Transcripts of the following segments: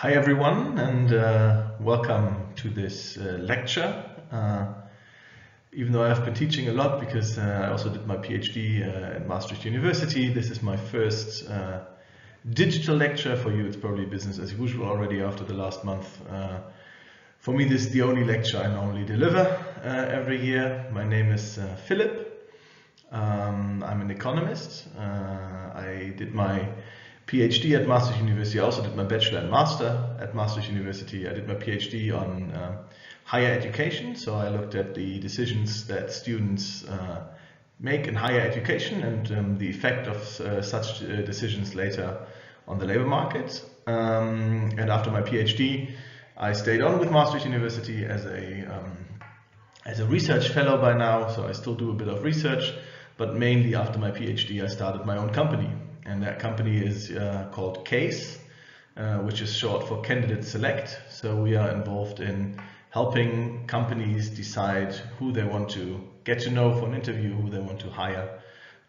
Hi everyone and uh, welcome to this uh, lecture. Uh, even though I've been teaching a lot because uh, I also did my PhD uh, at Maastricht University, this is my first uh, digital lecture. For you it's probably business as usual already after the last month. for me this is the only lecture I normally deliver every year. My name is Philipp. Um, I'm an economist. I did my PhD at Maastricht University. I also did my bachelor and master at Maastricht University. I did my PhD on uh, higher education. So I looked at the decisions that students uh, make in higher education and um, the effect of uh, such uh, decisions later on the labor market. Um, and after my PhD, I stayed on with Maastricht University as a um, as a research fellow by now. So I still do a bit of research, but mainly after my PhD, I started my own company and that company is uh, called CASE, uh, which is short for Candidate Select. So we are involved in helping companies decide who they want to get to know for an interview, who they want to hire.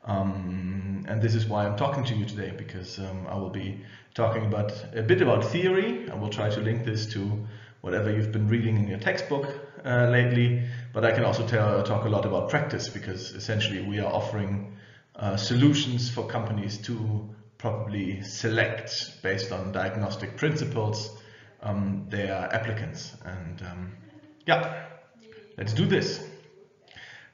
Um, and this is why I'm talking to you today, because um, I will be talking about a bit about theory. I will try to link this to whatever you've been reading in your textbook uh, lately, but I can also tell, talk a lot about practice, because essentially we are offering uh, solutions for companies to probably select based on diagnostic principles um, their applicants. And um, yeah, let's do this.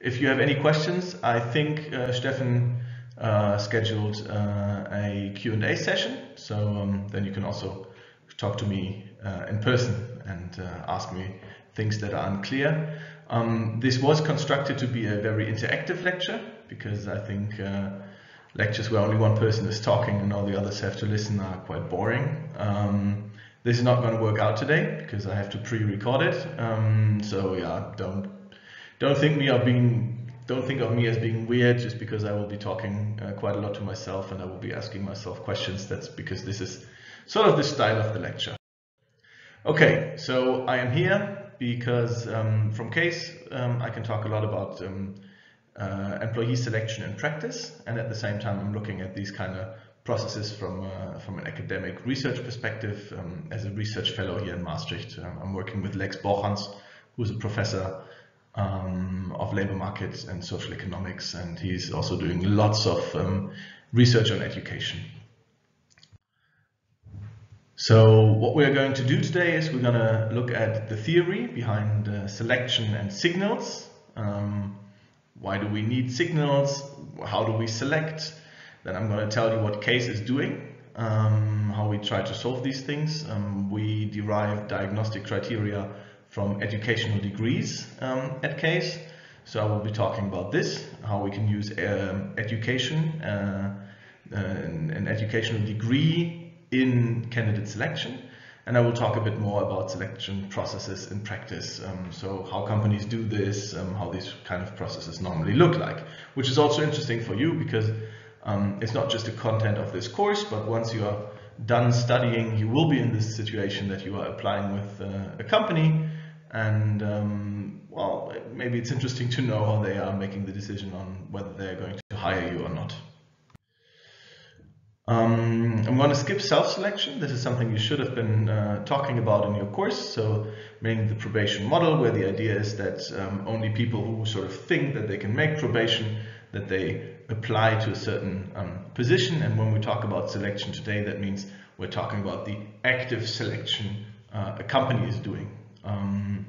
If you have any questions, I think uh, Steffen uh, scheduled uh, a Q&A session. So um, then you can also talk to me uh, in person and uh, ask me things that are unclear. Um, this was constructed to be a very interactive lecture because I think uh, lectures where only one person is talking and all the others have to listen are quite boring. Um, this is not going to work out today because I have to pre-record it. Um, so yeah, don't don't think me of being don't think of me as being weird just because I will be talking uh, quite a lot to myself and I will be asking myself questions. That's because this is sort of the style of the lecture. Okay, so I am here because um, from CASE um, I can talk a lot about um, uh, employee selection and practice, and at the same time I'm looking at these kind of processes from uh, from an academic research perspective. Um, as a research fellow here in Maastricht, uh, I'm working with Lex Borghans, who's a professor um, of labor markets and social economics, and he's also doing lots of um, research on education. So what we're going to do today is we're going to look at the theory behind uh, selection and signals. Um, why do we need signals? How do we select? Then I'm going to tell you what CASE is doing, um, how we try to solve these things. Um, we derive diagnostic criteria from educational degrees um, at CASE. So I will be talking about this, how we can use um, education, uh, uh, an, an educational degree in candidate selection and I will talk a bit more about selection processes in practice. Um, so how companies do this, um, how these kind of processes normally look like, which is also interesting for you because um, it's not just the content of this course, but once you are done studying, you will be in this situation that you are applying with uh, a company and um, well, maybe it's interesting to know how they are making the decision on whether they're going to hire you or not. Um, I'm going to skip self-selection. This is something you should have been uh, talking about in your course. So mainly the probation model, where the idea is that um, only people who sort of think that they can make probation, that they apply to a certain um, position. And when we talk about selection today, that means we're talking about the active selection uh, a company is doing. Um,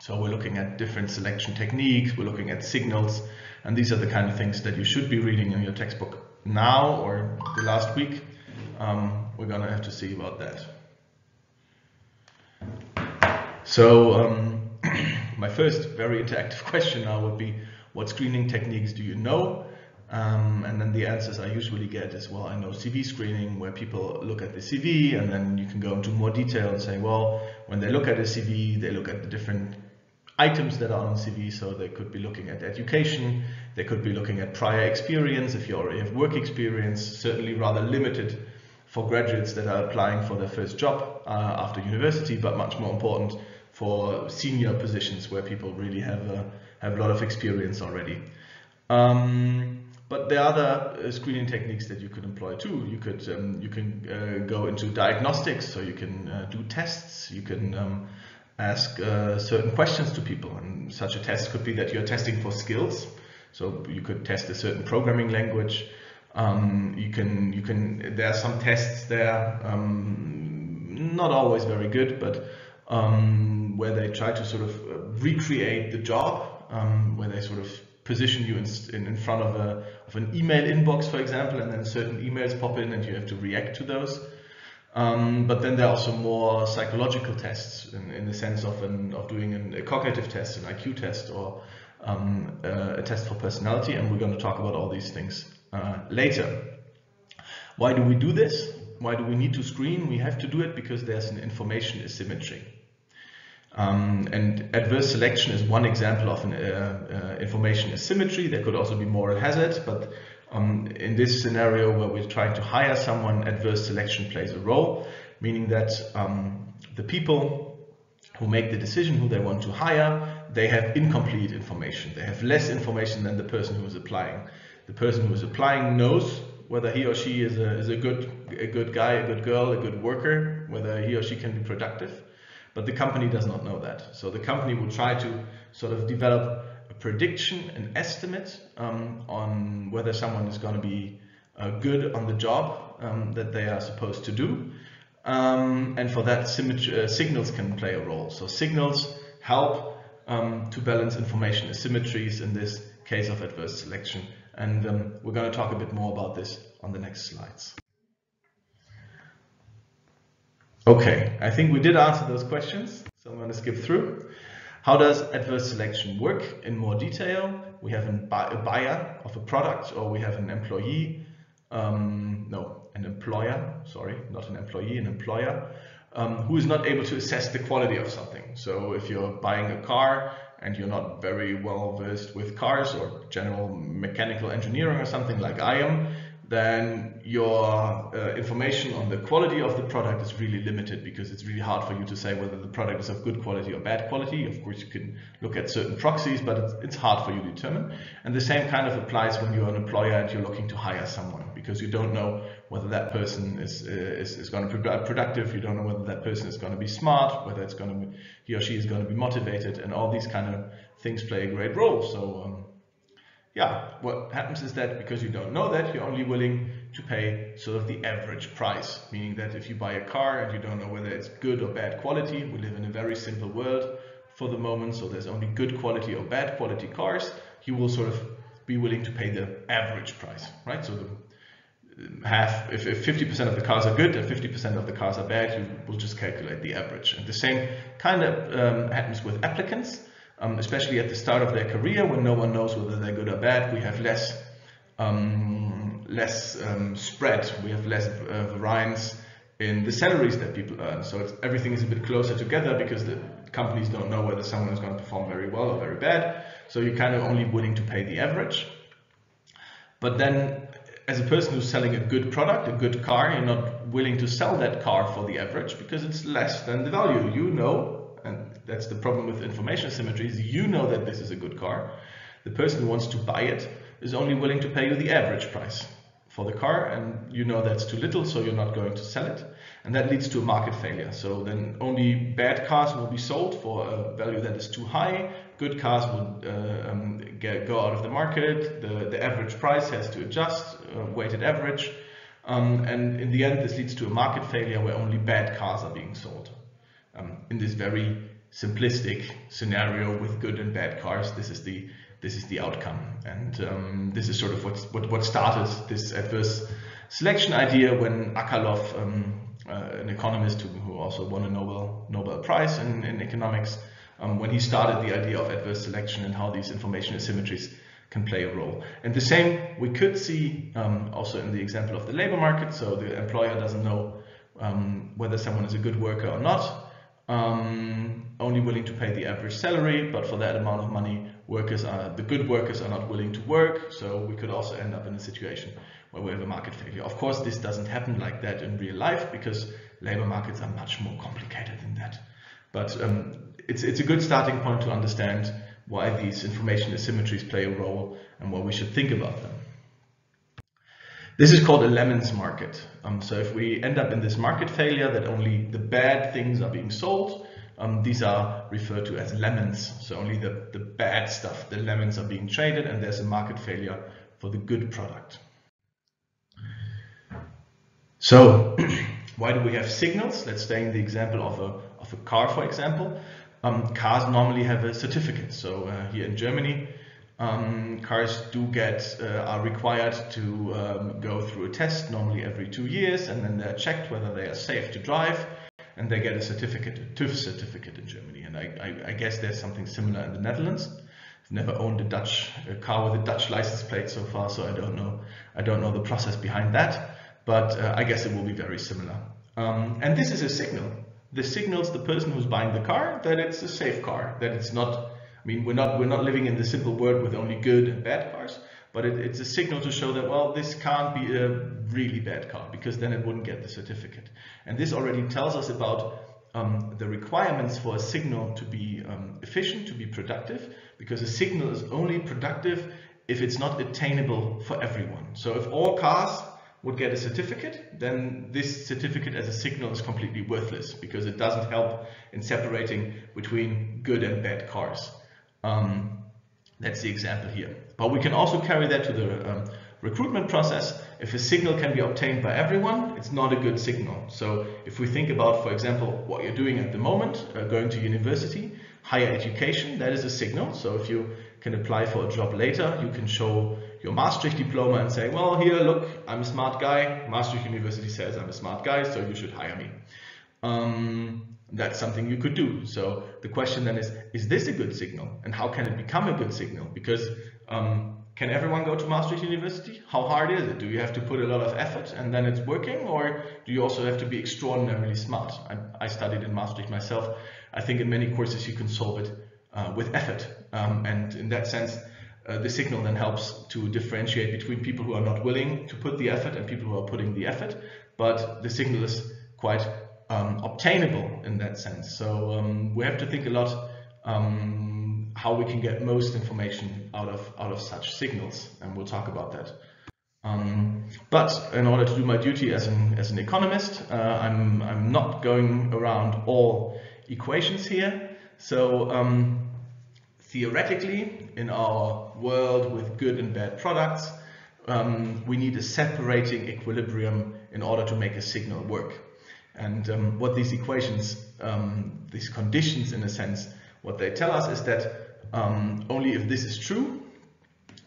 so we're looking at different selection techniques, we're looking at signals, and these are the kind of things that you should be reading in your textbook now or the last week. Um, we're gonna have to see about that. So um, my first very interactive question now would be, what screening techniques do you know? Um, and then the answers I usually get is, well, I know CV screening, where people look at the CV, and then you can go into more detail and say, well, when they look at a CV, they look at the different items that are on CV. So they could be looking at education, they could be looking at prior experience. If you already have work experience, certainly rather limited for graduates that are applying for their first job uh, after university, but much more important for senior positions where people really have a, have a lot of experience already. Um, but there are other uh, screening techniques that you could employ too. You could um, you can uh, go into diagnostics, so you can uh, do tests. You can um, ask uh, certain questions to people, and such a test could be that you're testing for skills. So you could test a certain programming language. Um, you can you can there are some tests there, um, not always very good, but um, where they try to sort of uh, recreate the job, um, where they sort of position you in, in, in front of, a, of an email inbox, for example, and then certain emails pop in and you have to react to those. Um, but then there are also more psychological tests in, in the sense of, an, of doing an, a cognitive test, an IQ test, or um, uh, a test for personality, and we're going to talk about all these things uh, later. Why do we do this? Why do we need to screen? We have to do it because there's an information asymmetry. Um, and adverse selection is one example of an uh, uh, information asymmetry. There could also be moral hazard, but um, in this scenario where we're trying to hire someone, adverse selection plays a role, meaning that um, the people who make the decision who they want to hire, they have incomplete information. They have less information than the person who is applying. The person who is applying knows whether he or she is a, is a good a good guy, a good girl, a good worker, whether he or she can be productive. But the company does not know that. So the company will try to sort of develop prediction, an estimate um, on whether someone is going to be uh, good on the job um, that they are supposed to do. Um, and for that, uh, signals can play a role. So signals help um, to balance information asymmetries in this case of adverse selection. And um, we're going to talk a bit more about this on the next slides. Okay, I think we did answer those questions, so I'm going to skip through. How does adverse selection work in more detail? We have a buyer of a product or we have an employee, um, no, an employer, sorry, not an employee, an employer, um, who is not able to assess the quality of something. So if you're buying a car and you're not very well versed with cars or general mechanical engineering or something like I am, then your uh, information on the quality of the product is really limited because it's really hard for you to say whether the product is of good quality or bad quality. Of course, you can look at certain proxies, but it's, it's hard for you to determine. And the same kind of applies when you're an employer and you're looking to hire someone because you don't know whether that person is, uh, is, is going to be productive, you don't know whether that person is going to be smart, whether it's going to be, he or she is going to be motivated, and all these kind of things play a great role. So um, yeah, what happens is that because you don't know that, you're only willing to pay sort of the average price, meaning that if you buy a car and you don't know whether it's good or bad quality, we live in a very simple world for the moment, so there's only good quality or bad quality cars, you will sort of be willing to pay the average price, right? So the half, if 50% of the cars are good and 50% of the cars are bad, you will just calculate the average. And the same kind of um, happens with applicants um, especially at the start of their career when no one knows whether they're good or bad. We have less um, less um, spread. We have less uh, variance in the salaries that people earn. So everything is a bit closer together because the companies don't know whether someone is going to perform very well or very bad. So you're kind of only willing to pay the average. But then as a person who's selling a good product, a good car, you're not willing to sell that car for the average because it's less than the value. You know that's the problem with information asymmetries, you know that this is a good car. The person who wants to buy it is only willing to pay you the average price for the car and you know that's too little so you're not going to sell it. And that leads to a market failure. So then only bad cars will be sold for a value that is too high. Good cars will uh, um, get, go out of the market. The, the average price has to adjust uh, weighted average. Um, and in the end this leads to a market failure where only bad cars are being sold um, in this very simplistic scenario with good and bad cars, this is the this is the outcome, and um, this is sort of what what started this adverse selection idea when Akerlof, um, uh, an economist who, who, also won a Nobel Nobel Prize in, in economics, um, when he started the idea of adverse selection and how these information asymmetries can play a role. And the same we could see um, also in the example of the labor market. So the employer doesn't know um, whether someone is a good worker or not um, only willing to pay the average salary, but for that amount of money, workers are the good workers are not willing to work. So we could also end up in a situation where we have a market failure. Of course, this doesn't happen like that in real life because labor markets are much more complicated than that. But um, it's it's a good starting point to understand why these information asymmetries play a role and what we should think about them. This is called a lemons market. Um, so if we end up in this market failure that only the bad things are being sold, um, these are referred to as lemons. So only the, the bad stuff, the lemons are being traded and there's a market failure for the good product. So why do we have signals? Let's stay in the example of a, of a car, for example. Um, cars normally have a certificate. So uh, here in Germany, um, cars do get uh, are required to um, go through a test normally every two years and then they're checked whether they are safe to drive and they get a certificate, a TÜV certificate in Germany and I, I, I guess there's something similar in the Netherlands. I've never owned a Dutch a car with a Dutch license plate so far so I don't know I don't know the process behind that but uh, I guess it will be very similar. Um, and this is a signal. The signals the person who's buying the car that it's a safe car, that it's not I mean, we're not we're not living in the simple world with only good and bad cars, but it, it's a signal to show that well, this can't be a really bad car because then it wouldn't get the certificate. And this already tells us about um, the requirements for a signal to be um, efficient, to be productive, because a signal is only productive if it's not attainable for everyone. So if all cars would get a certificate, then this certificate as a signal is completely worthless because it doesn't help in separating between good and bad cars. Um, that's the example here. But we can also carry that to the um, recruitment process. If a signal can be obtained by everyone, it's not a good signal. So if we think about, for example, what you're doing at the moment, uh, going to university, higher education, that is a signal. So if you can apply for a job later, you can show your Maastricht diploma and say, well, here, look, I'm a smart guy. Maastricht University says I'm a smart guy, so you should hire me. Um, that's something you could do. So the question then is, is this a good signal? And how can it become a good signal? Because um, can everyone go to Maastricht University? How hard is it? Do you have to put a lot of effort and then it's working? Or do you also have to be extraordinarily smart? I, I studied in Maastricht myself. I think in many courses you can solve it uh, with effort. Um, and in that sense, uh, the signal then helps to differentiate between people who are not willing to put the effort and people who are putting the effort. But the signal is quite obtainable in that sense. So um, we have to think a lot um, how we can get most information out of out of such signals, and we'll talk about that. Um, but in order to do my duty as an as an economist, uh, I'm I'm not going around all equations here. So um, theoretically, in our world with good and bad products, um, we need a separating equilibrium in order to make a signal work. And um, what these equations, um, these conditions in a sense, what they tell us is that um, only if this is true,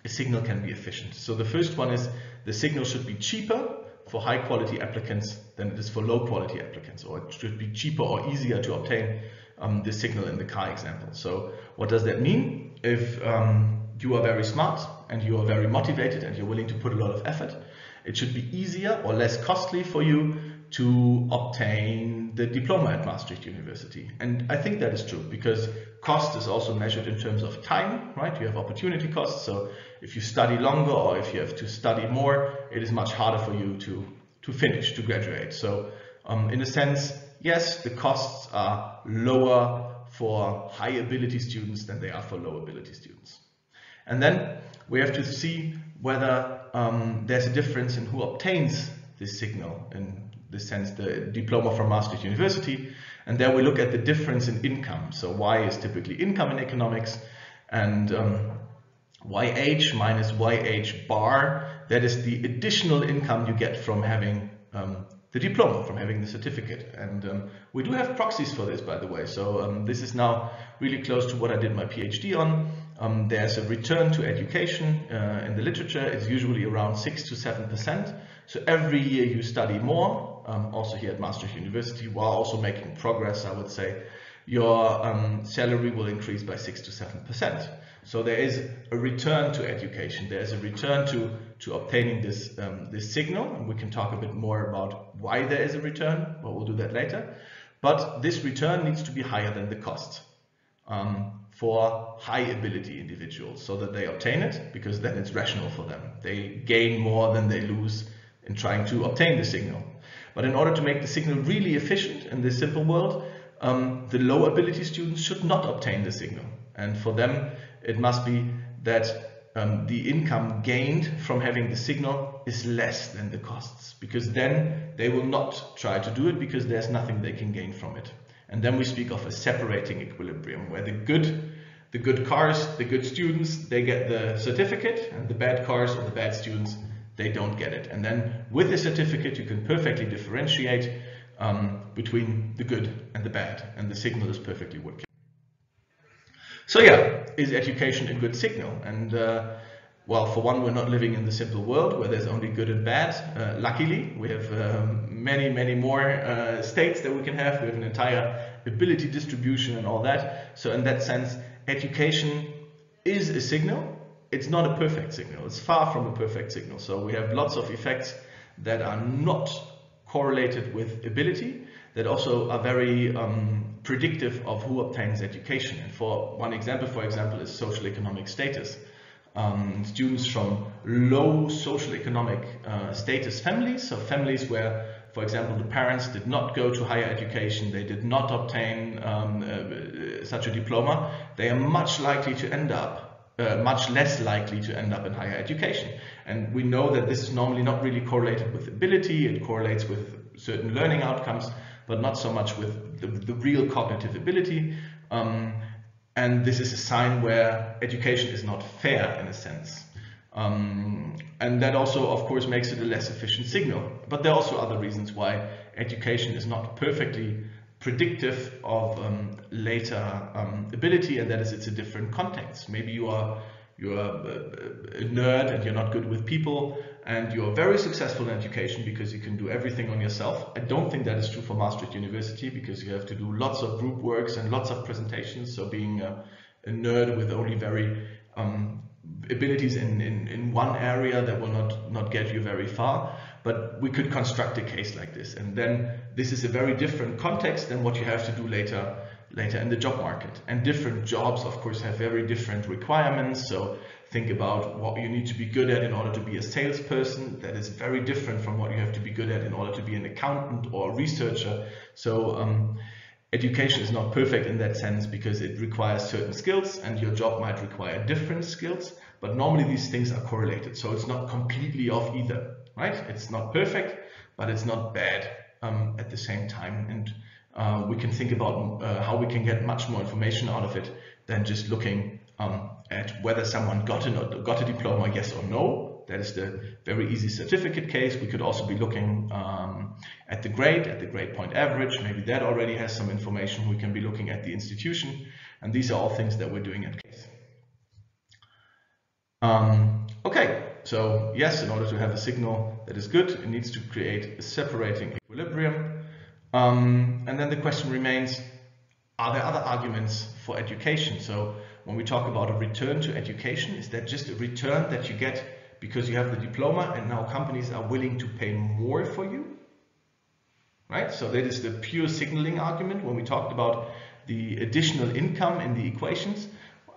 a signal can be efficient. So the first one is the signal should be cheaper for high quality applicants than it is for low quality applicants, or it should be cheaper or easier to obtain um, the signal in the car example. So what does that mean? If um, you are very smart and you are very motivated and you're willing to put a lot of effort, it should be easier or less costly for you to obtain the diploma at Maastricht University. And I think that is true because cost is also measured in terms of time, right? You have opportunity costs. So if you study longer or if you have to study more, it is much harder for you to, to finish, to graduate. So um, in a sense, yes, the costs are lower for high ability students than they are for low ability students. And then we have to see whether um, there's a difference in who obtains this signal in this sense the diploma from Maastricht University. And there we look at the difference in income. So Y is typically income in economics and um, YH minus YH bar, that is the additional income you get from having um, the diploma, from having the certificate. And um, we do have proxies for this, by the way. So um, this is now really close to what I did my PhD on. Um, there's a return to education uh, in the literature. It's usually around 6 to 7%. So every year you study more, um, also here at Maastricht University, while also making progress, I would say, your um, salary will increase by 6 to 7%. So there is a return to education. There is a return to, to obtaining this, um, this signal. And we can talk a bit more about why there is a return, but we'll do that later. But this return needs to be higher than the cost um, for high ability individuals so that they obtain it because then it's rational for them. They gain more than they lose in trying to obtain the signal. But in order to make the signal really efficient in this simple world, um, the low ability students should not obtain the signal. And for them, it must be that um, the income gained from having the signal is less than the costs because then they will not try to do it because there's nothing they can gain from it. And then we speak of a separating equilibrium where the good the good cars, the good students, they get the certificate and the bad cars or the bad students, they don't get it. And then with the certificate, you can perfectly differentiate um, between the good and the bad and the signal is perfectly working. So yeah, is education a good signal? And uh, well, for one, we're not living in the simple world where there's only good and bad. Uh, luckily, we have um, many, many more uh, states that we can have. We have an entire ability distribution and all that. So in that sense, education is a signal. It's not a perfect signal. It's far from a perfect signal. So we have lots of effects that are not correlated with ability that also are very um, predictive of who obtains education. And for one example, for example, is social economic status um, students from low social economic uh, status families, so families where, for example, the parents did not go to higher education, they did not obtain um, uh, such a diploma, they are much likely to end up uh, much less likely to end up in higher education. And we know that this is normally not really correlated with ability, it correlates with certain learning outcomes, but not so much with the, the real cognitive ability. Um, and this is a sign where education is not fair in a sense. Um, and that also, of course, makes it a less efficient signal. But there are also other reasons why education is not perfectly predictive of um, later um, ability, and that is it's a different context. Maybe you are you're a, a nerd and you're not good with people, and you're very successful in education because you can do everything on yourself. I don't think that is true for Maastricht University because you have to do lots of group works and lots of presentations. So being a, a nerd with only very um, abilities in, in, in one area that will not, not get you very far. But we could construct a case like this. And then this is a very different context than what you have to do later later in the job market. And different jobs, of course, have very different requirements. So think about what you need to be good at in order to be a salesperson. That is very different from what you have to be good at in order to be an accountant or a researcher. So um, education is not perfect in that sense because it requires certain skills and your job might require different skills. But normally these things are correlated. So it's not completely off either, right? It's not perfect, but it's not bad um, at the same time. And uh, we can think about uh, how we can get much more information out of it than just looking um, at whether someone got a, got a diploma, yes or no. That is the very easy certificate case. We could also be looking um, at the grade, at the grade point average. Maybe that already has some information. We can be looking at the institution. And these are all things that we're doing at CASE. Um, okay, so yes, in order to have a signal that is good, it needs to create a separating equilibrium. Um, and then the question remains, are there other arguments for education? So when we talk about a return to education, is that just a return that you get because you have the diploma and now companies are willing to pay more for you? Right? So that is the pure signaling argument when we talked about the additional income in the equations.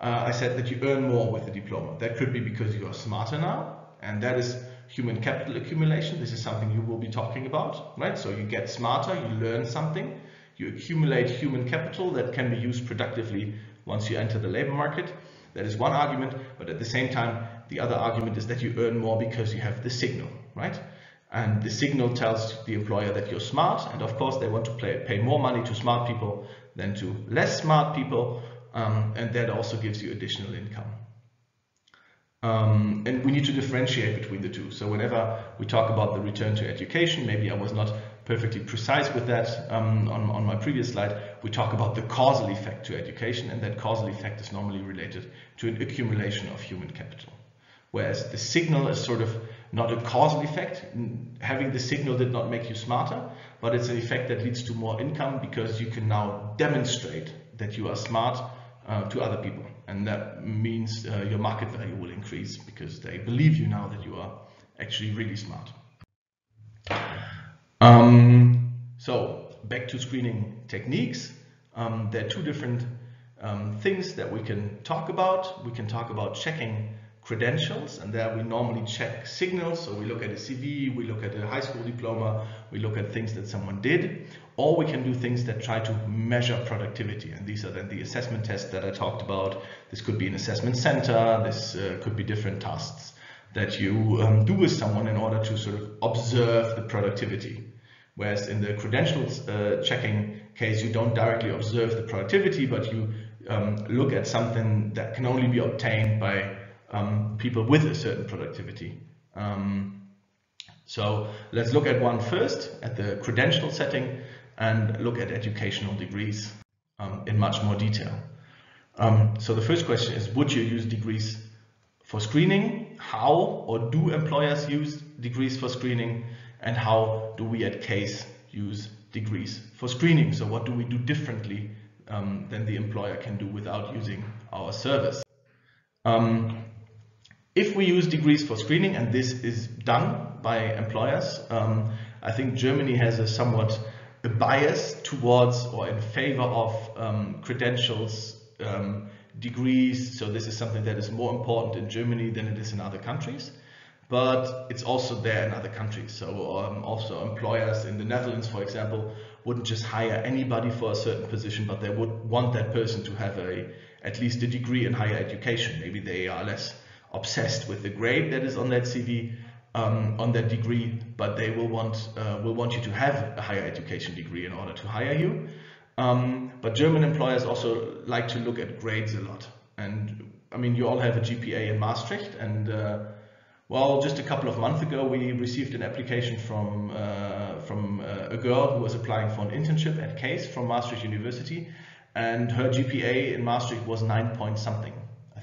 Uh, I said that you earn more with the diploma. That could be because you are smarter now, and that is human capital accumulation. This is something you will be talking about, right? So you get smarter, you learn something, you accumulate human capital that can be used productively once you enter the labor market. That is one argument, but at the same time, the other argument is that you earn more because you have the signal, right? And the signal tells the employer that you're smart, and of course they want to play, pay more money to smart people than to less smart people, um, and that also gives you additional income. Um, and we need to differentiate between the two. So whenever we talk about the return to education, maybe I was not perfectly precise with that um, on, on my previous slide, we talk about the causal effect to education, and that causal effect is normally related to an accumulation of human capital. Whereas the signal is sort of not a causal effect. Having the signal did not make you smarter, but it's an effect that leads to more income because you can now demonstrate that you are smart uh, to other people. And that means uh, your market value will increase because they believe you now that you are actually really smart. Um, so back to screening techniques. Um, there are two different um, things that we can talk about. We can talk about checking credentials, and there we normally check signals. So we look at a CV, we look at a high school diploma, we look at things that someone did, or we can do things that try to measure productivity. And these are then the assessment tests that I talked about. This could be an assessment center, this uh, could be different tasks that you um, do with someone in order to sort of observe the productivity. Whereas in the credentials uh, checking case, you don't directly observe the productivity, but you um, look at something that can only be obtained by um, people with a certain productivity. Um, so let's look at one first, at the credential setting, and look at educational degrees um, in much more detail. Um, so the first question is, would you use degrees for screening? How or do employers use degrees for screening? And how do we at CASE use degrees for screening? So what do we do differently um, than the employer can do without using our service? Um, if we use degrees for screening, and this is done by employers, um, I think Germany has a somewhat a bias towards or in favor of um, credentials, um, degrees. So this is something that is more important in Germany than it is in other countries. But it's also there in other countries. So um, also employers in the Netherlands, for example, wouldn't just hire anybody for a certain position, but they would want that person to have a at least a degree in higher education. Maybe they are less obsessed with the grade that is on that CV, um, on that degree, but they will want uh, will want you to have a higher education degree in order to hire you. Um, but German employers also like to look at grades a lot. And I mean, you all have a GPA in Maastricht, and uh, well, just a couple of months ago, we received an application from uh, from uh, a girl who was applying for an internship at CASE from Maastricht University, and her GPA in Maastricht was nine point something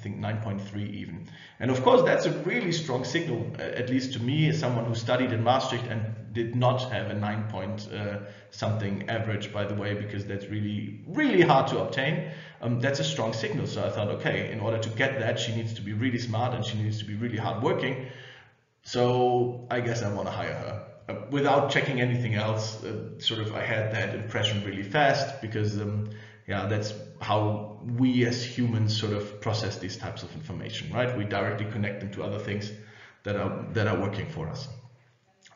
think 9.3 even. And of course, that's a really strong signal, uh, at least to me, as someone who studied in Maastricht and did not have a 9 point uh, something average, by the way, because that's really, really hard to obtain. Um, that's a strong signal. So I thought, okay, in order to get that, she needs to be really smart and she needs to be really hardworking. So I guess I want to hire her. Uh, without checking anything else, uh, sort of I had that impression really fast because um, yeah, that's how we as humans sort of process these types of information, right? We directly connect them to other things that are that are working for us.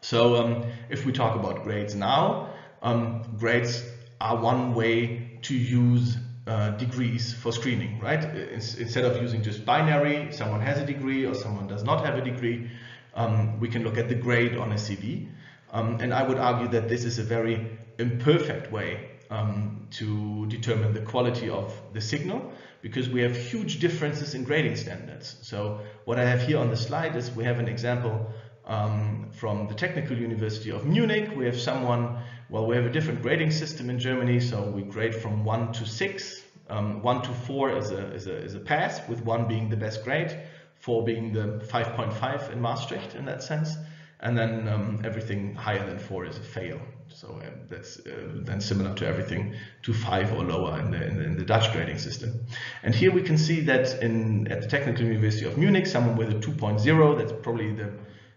So um, if we talk about grades now, um, grades are one way to use uh, degrees for screening, right? Instead of using just binary, someone has a degree or someone does not have a degree, um, we can look at the grade on a CV. Um, and I would argue that this is a very imperfect way um, to determine the quality of the signal because we have huge differences in grading standards. So what I have here on the slide is we have an example um, from the Technical University of Munich. We have someone, well, we have a different grading system in Germany, so we grade from 1 to 6. Um, 1 to 4 is a, is, a, is a pass, with 1 being the best grade, 4 being the 5.5 in Maastricht in that sense and then um, everything higher than four is a fail. So um, that's uh, then similar to everything to five or lower in the, in the, in the Dutch grading system. And here we can see that in at the Technical University of Munich, someone with a 2.0, that's probably the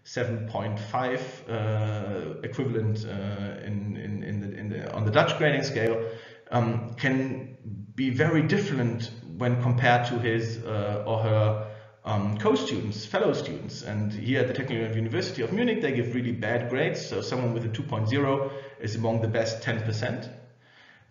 7.5 uh, equivalent uh, in, in, in, the, in the, on the Dutch grading scale, um, can be very different when compared to his uh, or her um, co-students, fellow students. And here at the Technical University of Munich, they give really bad grades. So someone with a 2.0 is among the best 10%.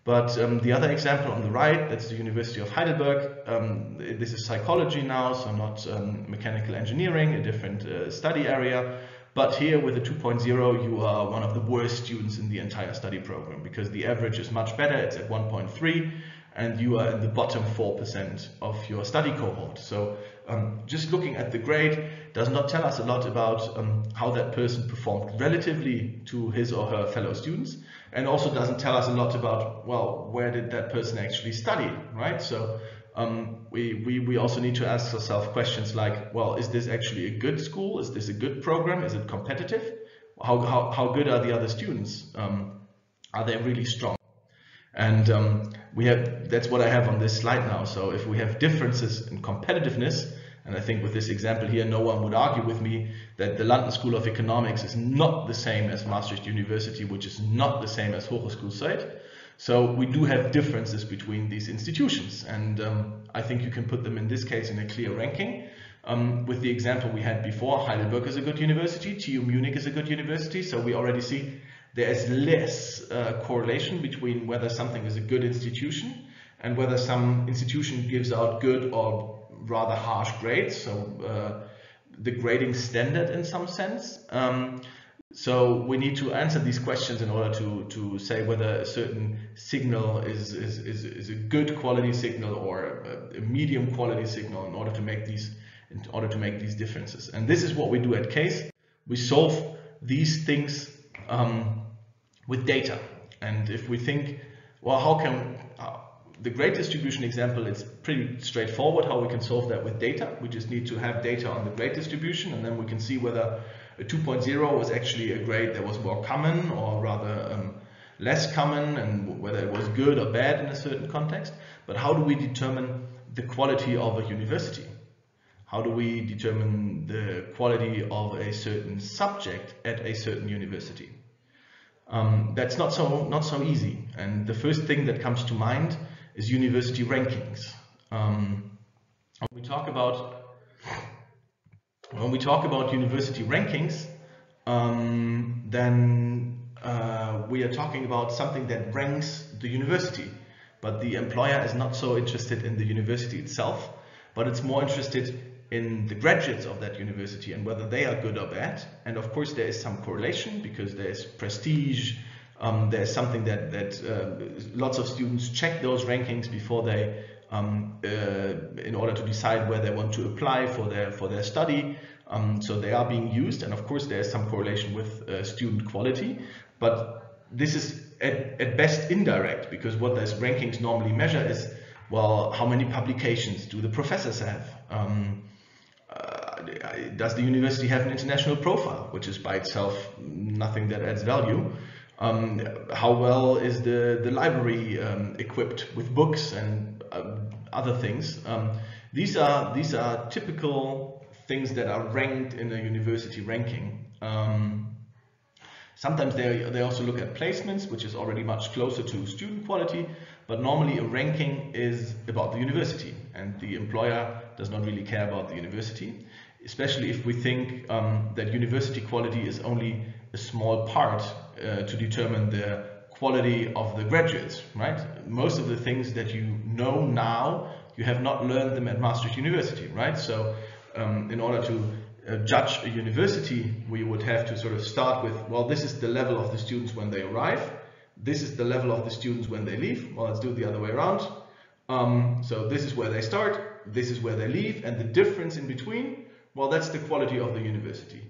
But um, the other example on the right, that's the University of Heidelberg. Um, this is psychology now, so not um, mechanical engineering, a different uh, study area. But here with a 2.0, you are one of the worst students in the entire study program because the average is much better. It's at 1.3 and you are in the bottom 4% of your study cohort. So um, just looking at the grade does not tell us a lot about um, how that person performed relatively to his or her fellow students and also doesn't tell us a lot about, well, where did that person actually study, right? So um, we, we, we also need to ask ourselves questions like, well, is this actually a good school? Is this a good program? Is it competitive? How, how, how good are the other students? Um, are they really strong? And um, we have that's what I have on this slide now. So if we have differences in competitiveness, and I think with this example here, no one would argue with me that the London School of Economics is not the same as Maastricht University, which is not the same as Hochschule Zuyd. So we do have differences between these institutions, and um, I think you can put them in this case in a clear ranking. Um, with the example we had before, Heidelberg is a good university, TU Munich is a good university, so we already see there is less uh, correlation between whether something is a good institution and whether some institution gives out good or rather harsh grades, so uh, the grading standard in some sense. Um, so we need to answer these questions in order to, to say whether a certain signal is, is, is, is a good quality signal or a, a, medium quality signal in order to make these in order to make these differences. And this is what we do at CASE. We solve these things um, with data. And if we think, well, how can uh, the grade distribution example, it's pretty straightforward how we can solve that with data. We just need to have data on the grade distribution and then we can see whether a 2.0 was actually a grade that was more common or rather um, less common and whether it was good or bad in a certain context. But how do we determine the quality of a university? How do we determine the quality of a certain subject at a certain university? Um, that's not so not so easy. And the first thing that comes to mind is university rankings. Um, when we talk about when we talk about university rankings, um, then uh, we are talking about something that ranks the university. But the employer is not so interested in the university itself, but it's more interested in the graduates of that university and whether they are good or bad. And of course, there is some correlation because there's prestige. Um, there's something that, that uh, lots of students check those rankings before they, um, uh, in order to decide where they want to apply for their, for their study. Um, so they are being used. And of course, there's some correlation with uh, student quality. But this is at, at best indirect because what those rankings normally measure is, well, how many publications do the professors have? Um, does the university have an international profile, which is by itself nothing that adds value? Um, how well is the, the library um, equipped with books and uh, other things? Um, these, are, these are typical things that are ranked in a university ranking. Um, sometimes they, they also look at placements, which is already much closer to student quality, but normally a ranking is about the university and the employer does not really care about the university especially if we think um, that university quality is only a small part uh, to determine the quality of the graduates, right? Most of the things that you know now, you have not learned them at Maastricht University, right? So um, in order to uh, judge a university, we would have to sort of start with, well, this is the level of the students when they arrive. This is the level of the students when they leave. Well, let's do it the other way around. Um, so this is where they start, this is where they leave, and the difference in between well, that's the quality of the university.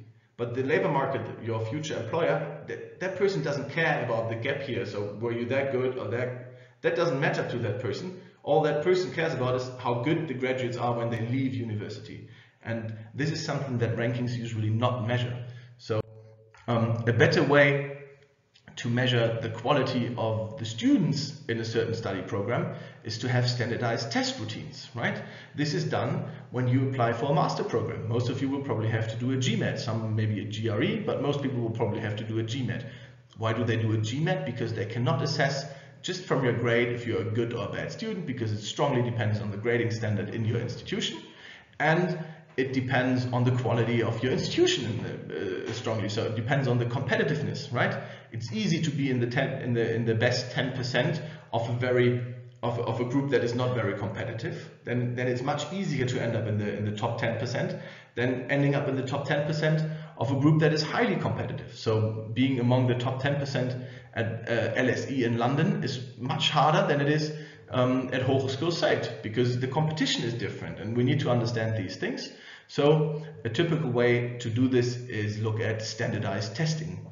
But the labor market, your future employer, that, that person doesn't care about the gap here. So were you that good or that? That doesn't matter to that person. All that person cares about is how good the graduates are when they leave university. And this is something that rankings usually not measure. So um, a better way to measure the quality of the students in a certain study program is to have standardized test routines, right? This is done when you apply for a master program. Most of you will probably have to do a GMAT, some maybe a GRE, but most people will probably have to do a GMAT. Why do they do a GMAT? Because they cannot assess just from your grade if you're a good or a bad student because it strongly depends on the grading standard in your institution. And it depends on the quality of your institution uh, strongly. So it depends on the competitiveness, right? It's easy to be in the ten, in the in the best 10% of a very of, of a group that is not very competitive. Then then it's much easier to end up in the in the top 10% than ending up in the top 10% of a group that is highly competitive. So being among the top 10% at uh, LSE in London is much harder than it is um, at Hogeschool Zuyd because the competition is different and we need to understand these things. So a typical way to do this is look at standardized testing.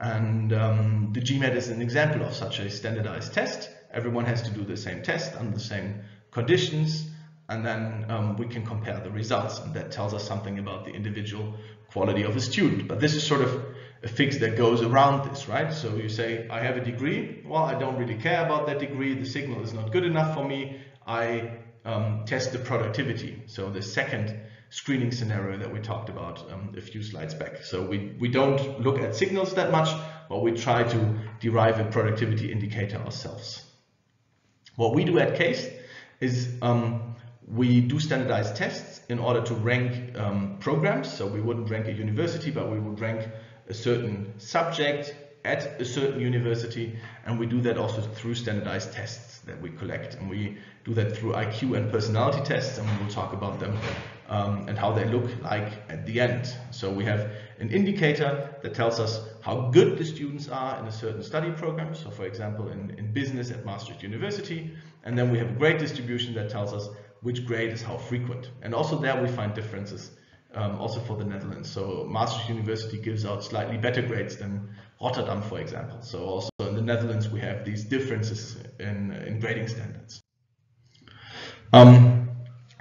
And um, the GMAT is an example of such a standardized test. Everyone has to do the same test under the same conditions, and then um, we can compare the results, and that tells us something about the individual quality of a student. But this is sort of a fix that goes around this, right? So you say, I have a degree. Well, I don't really care about that degree. The signal is not good enough for me. I um, test the productivity. So the second screening scenario that we talked about um, a few slides back. So we, we don't look at signals that much, but we try to derive a productivity indicator ourselves. What we do at CASE is um, we do standardized tests in order to rank um, programs. So we wouldn't rank a university, but we would rank a certain subject at a certain university. And we do that also through standardized tests that we collect. And we do that through IQ and personality tests. And we will talk about them um, and how they look like at the end. So we have an indicator that tells us how good the students are in a certain study program. So for example, in, in business at Maastricht University. And then we have a grade distribution that tells us which grade is how frequent. And also there we find differences um, also for the Netherlands. So Maastricht University gives out slightly better grades than Rotterdam, for example. So also in the Netherlands we have these differences in, in grading standards. Um,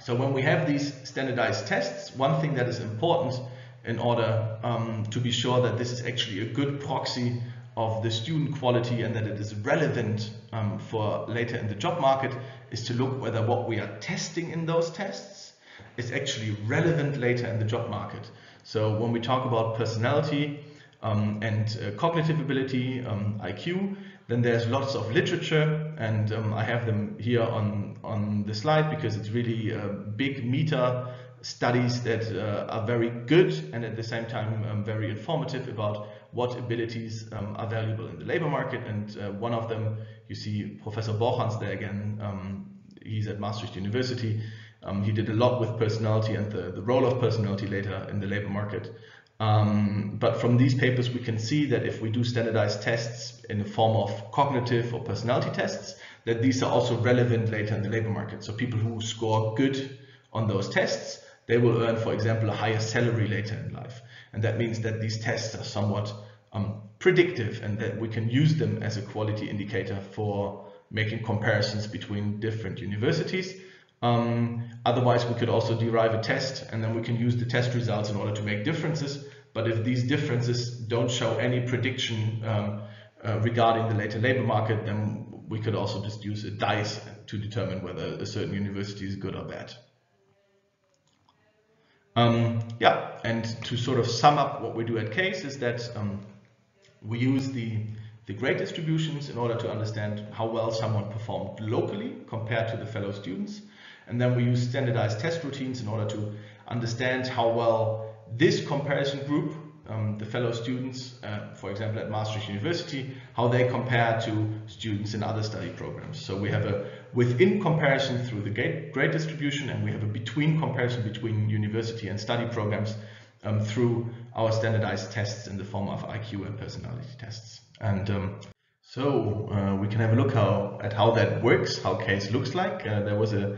so when we have these standardized tests, one thing that is important in order um, to be sure that this is actually a good proxy of the student quality and that it is relevant um, for later in the job market is to look whether what we are testing in those tests is actually relevant later in the job market. So when we talk about personality um, and uh, cognitive ability, um, IQ, then there's lots of literature and um, I have them here on, on the slide because it's really uh, big meta studies that uh, are very good and at the same time um, very informative about what abilities um, are valuable in the labor market. And uh, one of them, you see Professor Borghans there again, um, he's at Maastricht University. Um, he did a lot with personality and the, the role of personality later in the labor market. Um, but from these papers, we can see that if we do standardized tests in the form of cognitive or personality tests, that these are also relevant later in the labor market. So people who score good on those tests they will earn, for example, a higher salary later in life. And that means that these tests are somewhat um, predictive and that we can use them as a quality indicator for making comparisons between different universities. Um, otherwise, we could also derive a test and then we can use the test results in order to make differences. But if these differences don't show any prediction um, uh, regarding the later labor market, then we could also just use a dice to determine whether a certain university is good or bad. Um, yeah, and to sort of sum up what we do at CASE is that um, we use the, the grade distributions in order to understand how well someone performed locally compared to the fellow students. And then we use standardized test routines in order to understand how well this comparison group um, the fellow students, uh, for example, at Maastricht University, how they compare to students in other study programs. So we have a within comparison through the grade distribution and we have a between comparison between university and study programs um, through our standardized tests in the form of IQ and personality tests. And um, so uh, we can have a look how, at how that works, how CASE looks like. Uh, there was a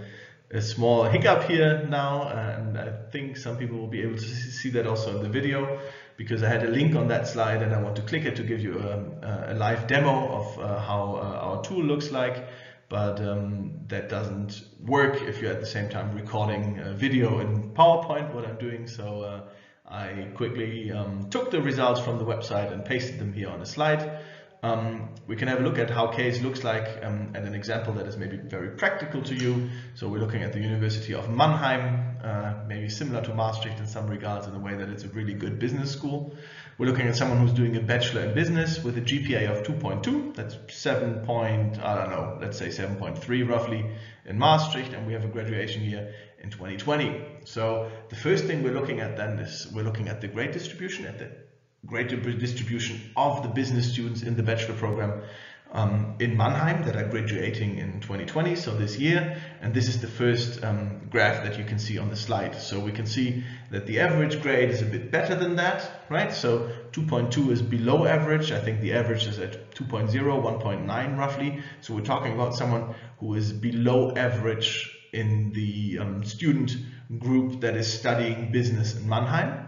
a small hiccup here now and I think some people will be able to see that also in the video because I had a link on that slide and I want to click it to give you a, a live demo of uh, how uh, our tool looks like. But um, that doesn't work if you're at the same time recording a video in PowerPoint what I'm doing. So uh, I quickly um, took the results from the website and pasted them here on a slide um, we can have a look at how CASE looks like um, and an example that is maybe very practical to you. So we're looking at the University of Mannheim, uh, maybe similar to Maastricht in some regards in the way that it's a really good business school. We're looking at someone who's doing a bachelor in business with a GPA of 2.2, that's 7 point, I don't know, let's say 7.3 roughly in Maastricht, and we have a graduation year in 2020. So the first thing we're looking at then is we're looking at the grade distribution at the greater distribution of the business students in the bachelor program um, in Mannheim that are graduating in 2020, so this year. And this is the first um, graph that you can see on the slide. So we can see that the average grade is a bit better than that, right? So 2.2 is below average. I think the average is at 2.0, 1.9 roughly. So we're talking about someone who is below average in the um, student group that is studying business in Mannheim.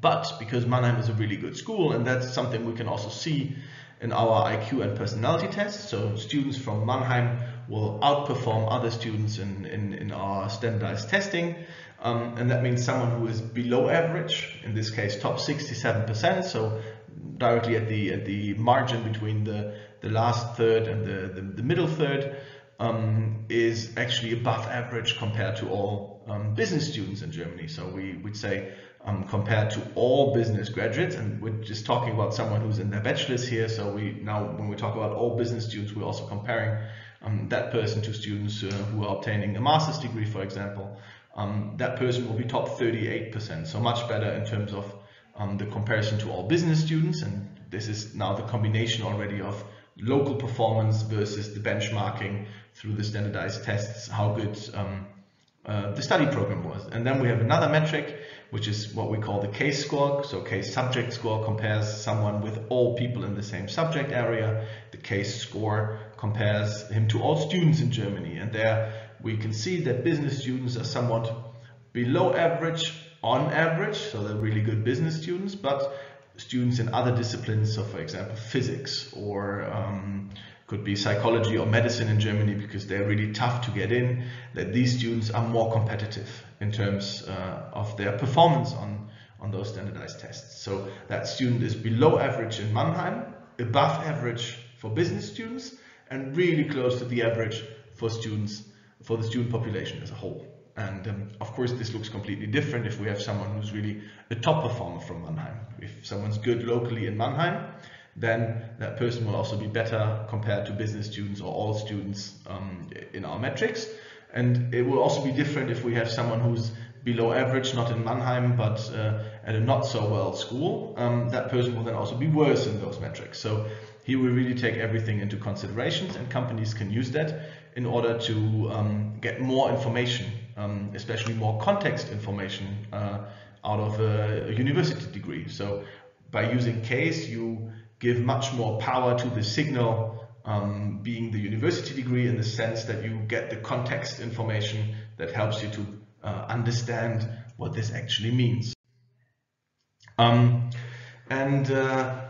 But because Mannheim is a really good school, and that's something we can also see in our IQ and personality tests, so students from Mannheim will outperform other students in, in, in our standardized testing. Um, and that means someone who is below average, in this case top 67%, so directly at the at the margin between the, the last third and the, the, the middle third, um, is actually above average compared to all um, business students in Germany. So we would say um, compared to all business graduates. And we're just talking about someone who's in their bachelor's here. So we now, when we talk about all business students, we're also comparing um, that person to students uh, who are obtaining a master's degree, for example. Um, that person will be top 38%, so much better in terms of um, the comparison to all business students. And this is now the combination already of local performance versus the benchmarking through the standardized tests, how good um, uh, the study program was. And then we have another metric, which is what we call the case score. So case subject score compares someone with all people in the same subject area. The case score compares him to all students in Germany. And there we can see that business students are somewhat below average on average. So they're really good business students, but students in other disciplines, so for example, physics or um, could be psychology or medicine in Germany because they're really tough to get in, that these students are more competitive in terms uh, of their performance on, on those standardized tests. So that student is below average in Mannheim, above average for business students, and really close to the average for students, for the student population as a whole. And um, of course, this looks completely different if we have someone who's really a top performer from Mannheim. If someone's good locally in Mannheim, then that person will also be better compared to business students or all students um, in our metrics. And it will also be different if we have someone who's below average, not in Mannheim, but uh, at a not so well school. Um, that person will then also be worse in those metrics. So he will really take everything into considerations and companies can use that in order to um, get more information, um, especially more context information uh, out of a university degree. So by using case, you give much more power to the signal um, being the university degree in the sense that you get the context information that helps you to uh, understand what this actually means. Um, and uh,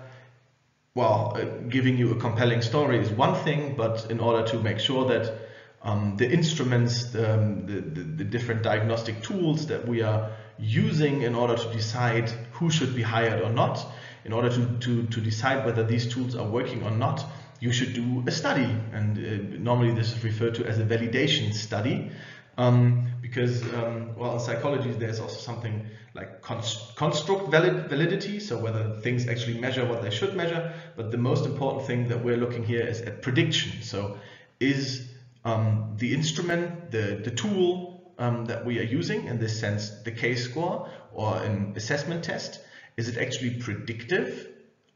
well, uh, giving you a compelling story is one thing, but in order to make sure that um, the instruments, the, um, the, the, the, different diagnostic tools that we are using in order to decide who should be hired or not, in order to, to, to decide whether these tools are working or not, you should do a study. And uh, normally this is referred to as a validation study. Um, because, um, well, in psychology, there's also something like const construct valid validity, so whether things actually measure what they should measure. But the most important thing that we're looking here is at prediction. So is um, the instrument, the, the tool um, that we are using, in this sense, the case score or an assessment test, is it actually predictive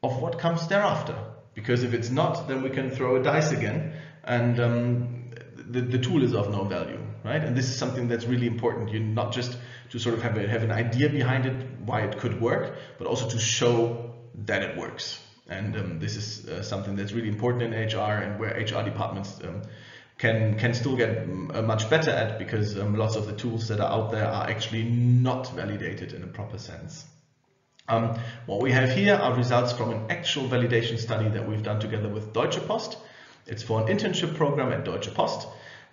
of what comes thereafter? Because if it's not, then we can throw a dice again and um, the, the tool is of no value, right? And this is something that's really important. You're not just to sort of have, a, have an idea behind it, why it could work, but also to show that it works. And um, this is uh, something that's really important in HR and where HR departments um, can can still get uh, much better at because um, lots of the tools that are out there are actually not validated in a proper sense. Um, what we have here are results from an actual validation study that we've done together with Deutsche Post. It's for an internship program at Deutsche Post.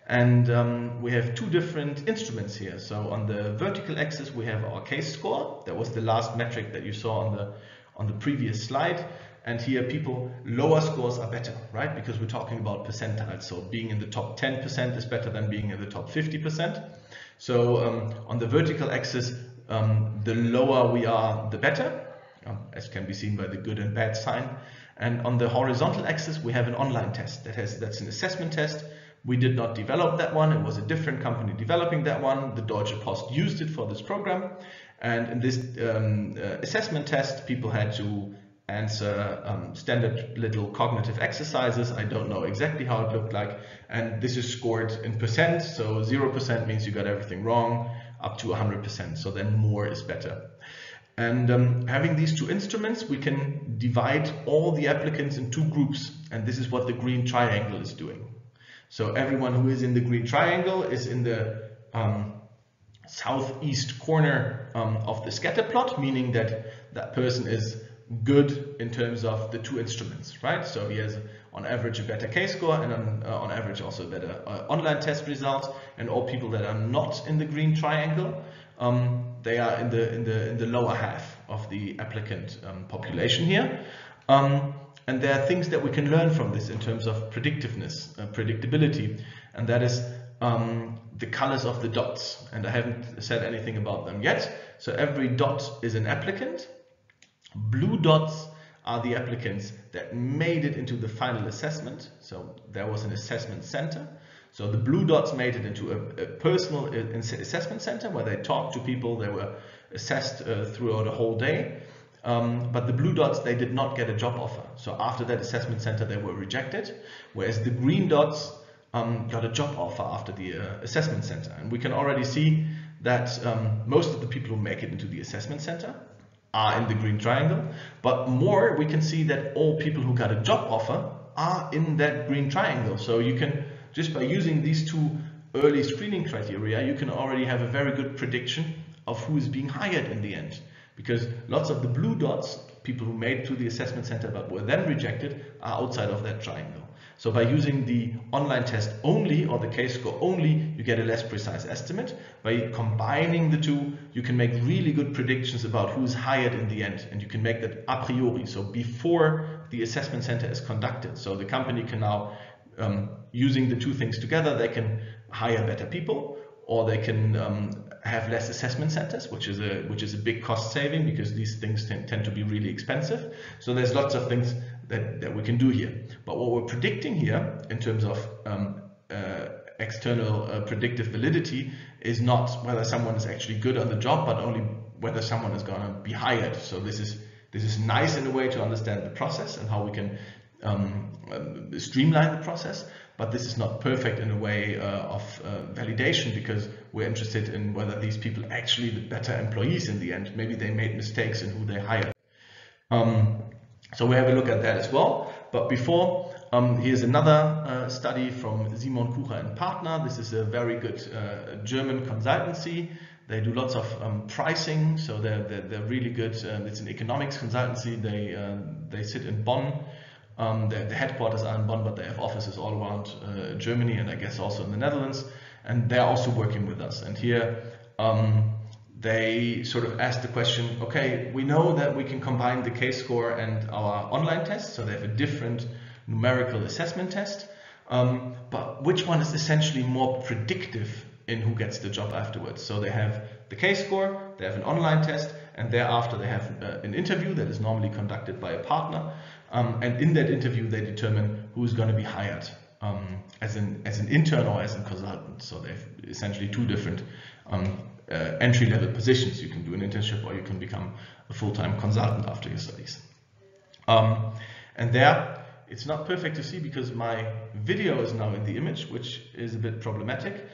And um, we have two different instruments here. So on the vertical axis, we have our case score. That was the last metric that you saw on the, on the previous slide. And here people, lower scores are better, right? Because we're talking about percentiles. So being in the top 10% is better than being in the top 50%. So um, on the vertical axis, um, the lower we are, the better, um, as can be seen by the good and bad sign. And on the horizontal axis, we have an online test that has that's an assessment test. We did not develop that one. It was a different company developing that one. The Deutsche Post used it for this program. And in this um, uh, assessment test, people had to answer um, standard little cognitive exercises. I don't know exactly how it looked like. And this is scored in percent. So 0% means you got everything wrong up to 100%. So then more is better. And um, having these two instruments, we can divide all the applicants in two groups. And this is what the green triangle is doing. So everyone who is in the green triangle is in the um, southeast corner um, of the scatter plot, meaning that that person is good in terms of the two instruments, right? So he has on average a better K-score and on, uh, on average also better uh, online test results. And all people that are not in the green triangle, um, they are in the in the in the lower half of the applicant um, population here. Um, and there are things that we can learn from this in terms of predictiveness, uh, predictability, and that is um, the colors of the dots. And I haven't said anything about them yet. So every dot is an applicant. Blue dots are the applicants that made it into the final assessment. So there was an assessment center. So the blue dots made it into a, a personal assessment center where they talked to people, they were assessed uh, throughout a whole day. Um, but the blue dots, they did not get a job offer. So after that assessment center, they were rejected, whereas the green dots um, got a job offer after the uh, assessment center. And we can already see that um, most of the people who make it into the assessment center are in the green triangle, but more we can see that all people who got a job offer are in that green triangle. So you can, just by using these two early screening criteria, you can already have a very good prediction of who is being hired in the end because lots of the blue dots, people who made to the assessment center but were then rejected, are outside of that triangle. So by using the online test only or the case score only, you get a less precise estimate. By combining the two, you can make really good predictions about who's hired in the end. And you can make that a priori, so before the assessment center is conducted. So the company can now, um, using the two things together, they can hire better people or they can um, have less assessment centers, which is a which is a big cost saving because these things tend, tend to be really expensive. So there's lots of things that, that we can do here. But what we're predicting here in terms of um, uh, external uh, predictive validity is not whether someone is actually good on the job, but only whether someone is going to be hired. So this is this is nice in a way to understand the process and how we can um, um, streamline the process but this is not perfect in a way uh, of uh, validation because we're interested in whether these people actually the better employees in the end. Maybe they made mistakes in who they hired. Um, so we have a look at that as well. But before, um, here's another uh, study from Simon Kucher and Partner. This is a very good uh, German consultancy. They do lots of um, pricing, so they're, they're, they're really good. Uh, it's an economics consultancy. They, uh, they sit in Bonn um, the, the, headquarters are in Bonn, but they have offices all around uh, Germany and I guess also in the Netherlands. And they're also working with us. And here um, they sort of asked the question, okay, we know that we can combine the K-score and our online test. So they have a different numerical assessment test. Um, but which one is essentially more predictive in who gets the job afterwards? So they have the K-score, they have an online test, and thereafter they have uh, an interview that is normally conducted by a partner. Um, and in that interview, they determine who's going to be hired um, as an as an intern or as a consultant. So they have essentially two different um, uh, entry level positions. You can do an internship or you can become a full time consultant after your studies. Um, and there, it's not perfect to see because my video is now in the image, which is a bit problematic.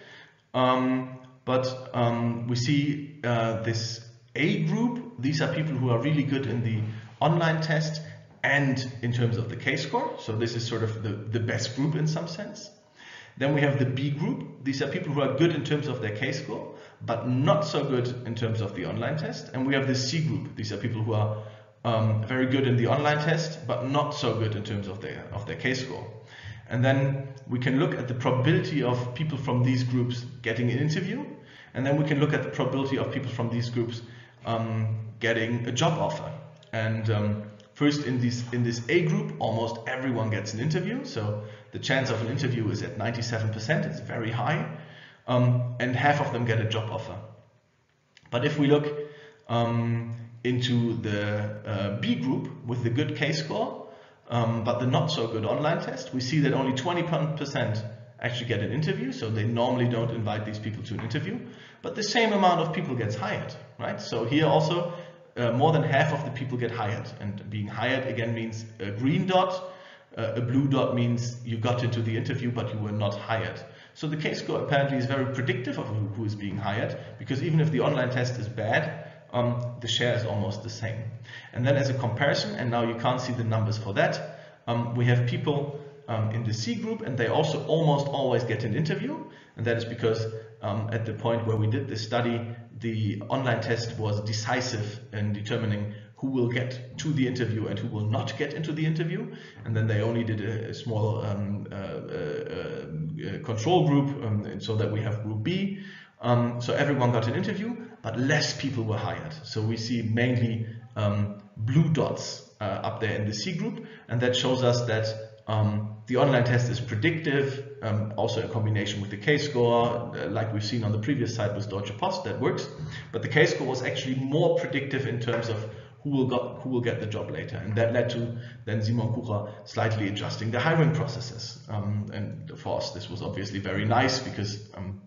Um, but um, we see uh, this A group. These are people who are really good in the online test and in terms of the K-score. So this is sort of the, the best group in some sense. Then we have the B group. These are people who are good in terms of their K-score, but not so good in terms of the online test. And we have the C group. These are people who are um, very good in the online test, but not so good in terms of their, of their K-score. And then we can look at the probability of people from these groups getting an interview. And then we can look at the probability of people from these groups um, getting a job offer. And um, First, in this, in this A group, almost everyone gets an interview. So the chance of an interview is at 97%. It's very high. Um, and half of them get a job offer. But if we look um, into the uh, B group with the good K-score, um, but the not so good online test, we see that only 20% actually get an interview. So they normally don't invite these people to an interview. But the same amount of people gets hired, right? So here also uh, more than half of the people get hired. And being hired again means a green dot. Uh, a blue dot means you got into the interview, but you were not hired. So the K-score apparently is very predictive of who, is being hired, because even if the online test is bad, um, the share is almost the same. And then as a comparison, and now you can't see the numbers for that, um, we have people um, in the C group, and they also almost always get an interview. And that is because um, at the point where we did this study, the online test was decisive in determining who will get to the interview and who will not get into the interview. And then they only did a, a small um, uh, uh, uh, control group um, so that we have group B. Um, so everyone got an interview, but less people were hired. So we see mainly um, blue dots uh, up there in the C group, and that shows us that um, the online test is predictive, um, also in combination with the K-score, uh, like we've seen on the previous side with Deutsche Post, that works. But the K-score was actually more predictive in terms of who will, got, who will get the job later. And that led to then Simon Kucher slightly adjusting the hiring processes. Um, and for us, this was obviously very nice because um,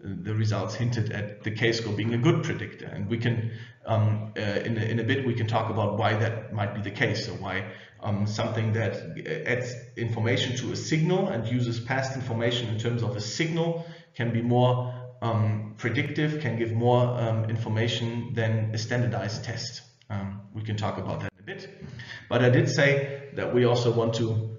the results hinted at the K-score being a good predictor. And we can, um, uh, in, a, in a bit, we can talk about why that might be the case. So why um, something that adds information to a signal and uses past information in terms of a signal can be more um, predictive, can give more um, information than a standardized test. Um, we can talk about that a bit. But I did say that we also want to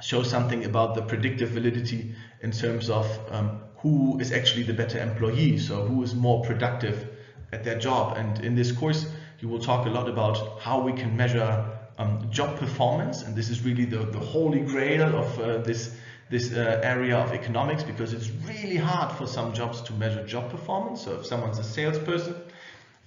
show something about the predictive validity in terms of um, who is actually the better employee, so who is more productive at their job. And in this course, you will talk a lot about how we can measure um, job performance, and this is really the, the holy grail of uh, this this uh, area of economics because it's really hard for some jobs to measure job performance. So if someone's a salesperson,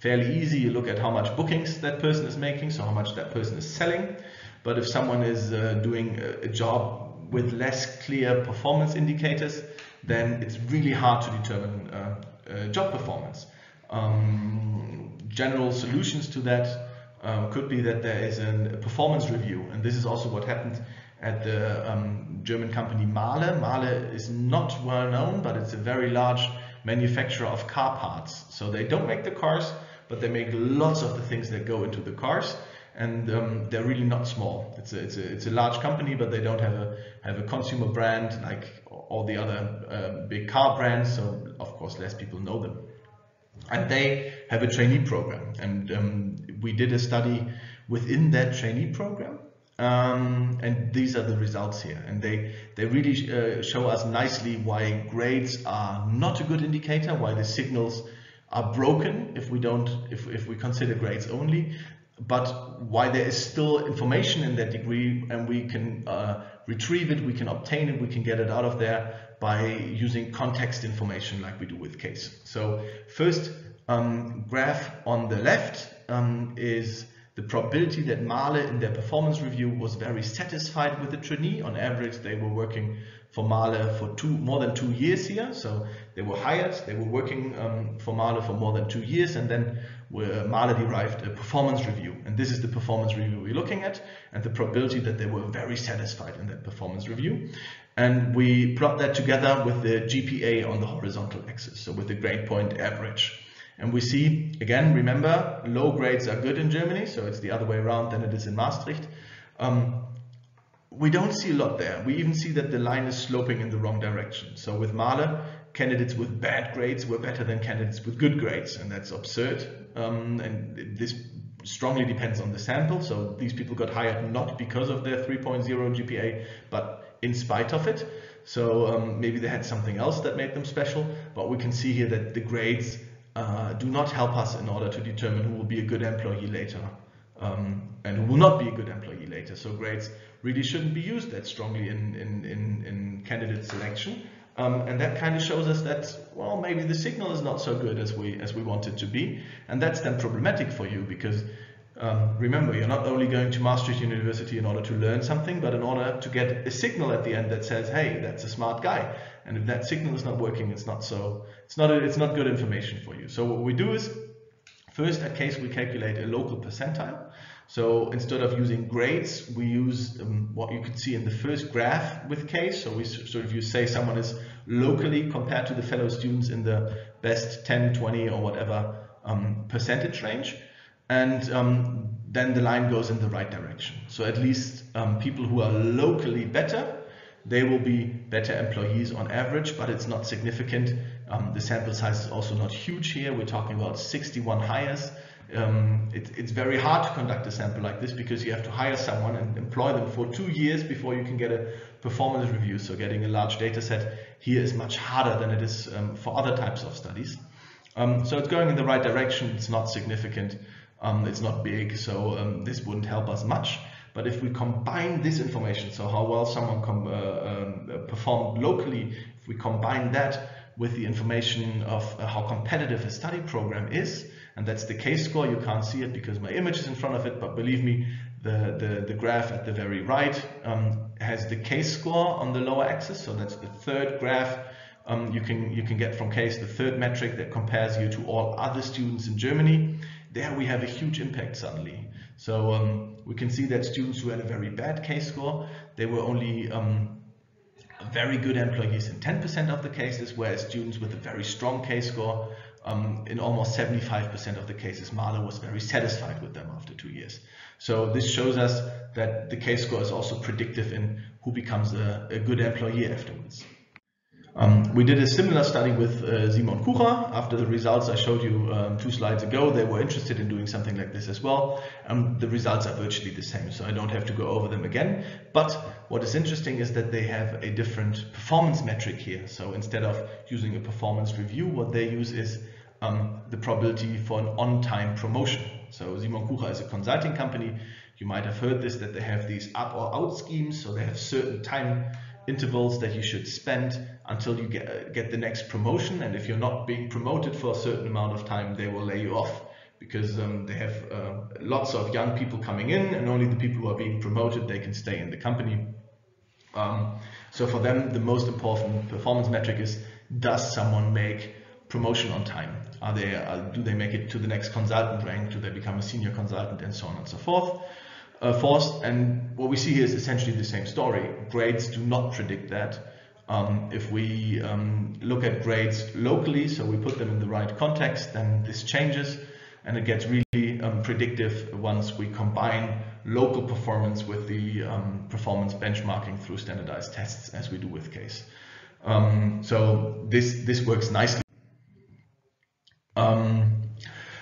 fairly easy. You look at how much bookings that person is making, so how much that person is selling. But if someone is uh, doing a, job with less clear performance indicators, then it's really hard to determine uh, uh, job performance. Um, general solutions to that um, could be that there is a performance review, and this is also what happened at the um, German company Mahle. Mahle is not well known, but it's a very large manufacturer of car parts. So they don't make the cars, but they make lots of the things that go into the cars and um, they're really not small. It's a, it's, a, it's a large company, but they don't have a, have a consumer brand like all the other uh, big car brands, so of course less people know them. And they have a trainee program, and um, we did a study within that trainee program, um, and these are the results here. And they, they really uh, show us nicely why grades are not a good indicator, why the signals are broken if we don't if, if we consider grades only but why there is still information in that degree and we can uh, retrieve it, we can obtain it, we can get it out of there by using context information like we do with case. So first um, graph on the left um, is the probability that Mahle in their performance review was very satisfied with the trainee. On average, they were working for Mahle for two, more than two years here. So they were hired, they were working um, for Mahle for more than two years, and then were, Mahle derived a performance review. And this is the performance review we're looking at, and the probability that they were very satisfied in that performance review. And we plot that together with the GPA on the horizontal axis, so with the grade point average. And we see, again, remember, low grades are good in Germany, so it's the other way around than it is in Maastricht. Um, we don't see a lot there. We even see that the line is sloping in the wrong direction. So with Mahle, candidates with bad grades were better than candidates with good grades, and that's absurd. Um, and this strongly depends on the sample. So these people got hired not because of their 3.0 GPA, but in spite of it. So um, maybe they had something else that made them special. But we can see here that the grades uh, do not help us in order to determine who will be a good employee later um, and who will not be a good employee later. So grades really shouldn't be used that strongly in, in, in, in candidate selection. Um, and that kind of shows us that, well, maybe the signal is not so good as we, as we want it to be. And that's then problematic for you because um, remember, you're not only going to Maastricht University in order to learn something, but in order to get a signal at the end that says, hey, that's a smart guy. And if that signal is not working, it's not so, it's not, a, it's not good information for you. So what we do is, first at case we calculate a local percentile. So instead of using grades, we use um, what you could see in the first graph with case. So we sort of you say someone is locally compared to the fellow students in the best 10, 20 or whatever um, percentage range. And um, then the line goes in the right direction. So at least um, people who are locally better, they will be better employees on average, but it's not significant. Um, the sample size is also not huge here. We're talking about 61 hires um, it, it's very hard to conduct a sample like this because you have to hire someone and employ them for two years before you can get a performance review. So getting a large data set here is much harder than it is um, for other types of studies. Um, so it's going in the right direction. It's not significant. Um, it's not big. So um, this wouldn't help us much. But if we combine this information, so how well someone uh, performed locally, if we combine that with the information of uh, how competitive a study program is, and that's the K-score. You can't see it because my image is in front of it, but believe me, the, the, the graph at the very right um, has the case score on the lower axis, so that's the third graph um, you can you can get from case the third metric that compares you to all other students in Germany. There we have a huge impact suddenly. So um, we can see that students who had a very bad case score, they were only um, very good employees in 10% of the cases, whereas students with a very strong case score, um, in almost 75% of the cases, Mahle was very satisfied with them after two years. So this shows us that the case score is also predictive in who becomes a, a good employee afterwards. Um, we did a similar study with uh, Simon Kucher. After the results I showed you um, two slides ago, they were interested in doing something like this as well. Um, the results are virtually the same, so I don't have to go over them again. But what is interesting is that they have a different performance metric here. So instead of using a performance review, what they use is um, the probability for an on-time promotion. So Simon Kucher is a consulting company. You might have heard this, that they have these up or out schemes. So they have certain time intervals that you should spend until you get, get the next promotion. And if you're not being promoted for a certain amount of time, they will lay you off because um, they have uh, lots of young people coming in and only the people who are being promoted, they can stay in the company. Um, so for them, the most important performance metric is, does someone make promotion on time? Are they, uh, do they make it to the next consultant rank? Do they become a senior consultant and so on and so forth? Uh, forced. And what we see here is essentially the same story. Grades do not predict that. Um, if we um, look at grades locally, so we put them in the right context, then this changes and it gets really um, predictive once we combine local performance with the um, performance benchmarking through standardized tests as we do with CASE. Um, so this, this works nicely. Um,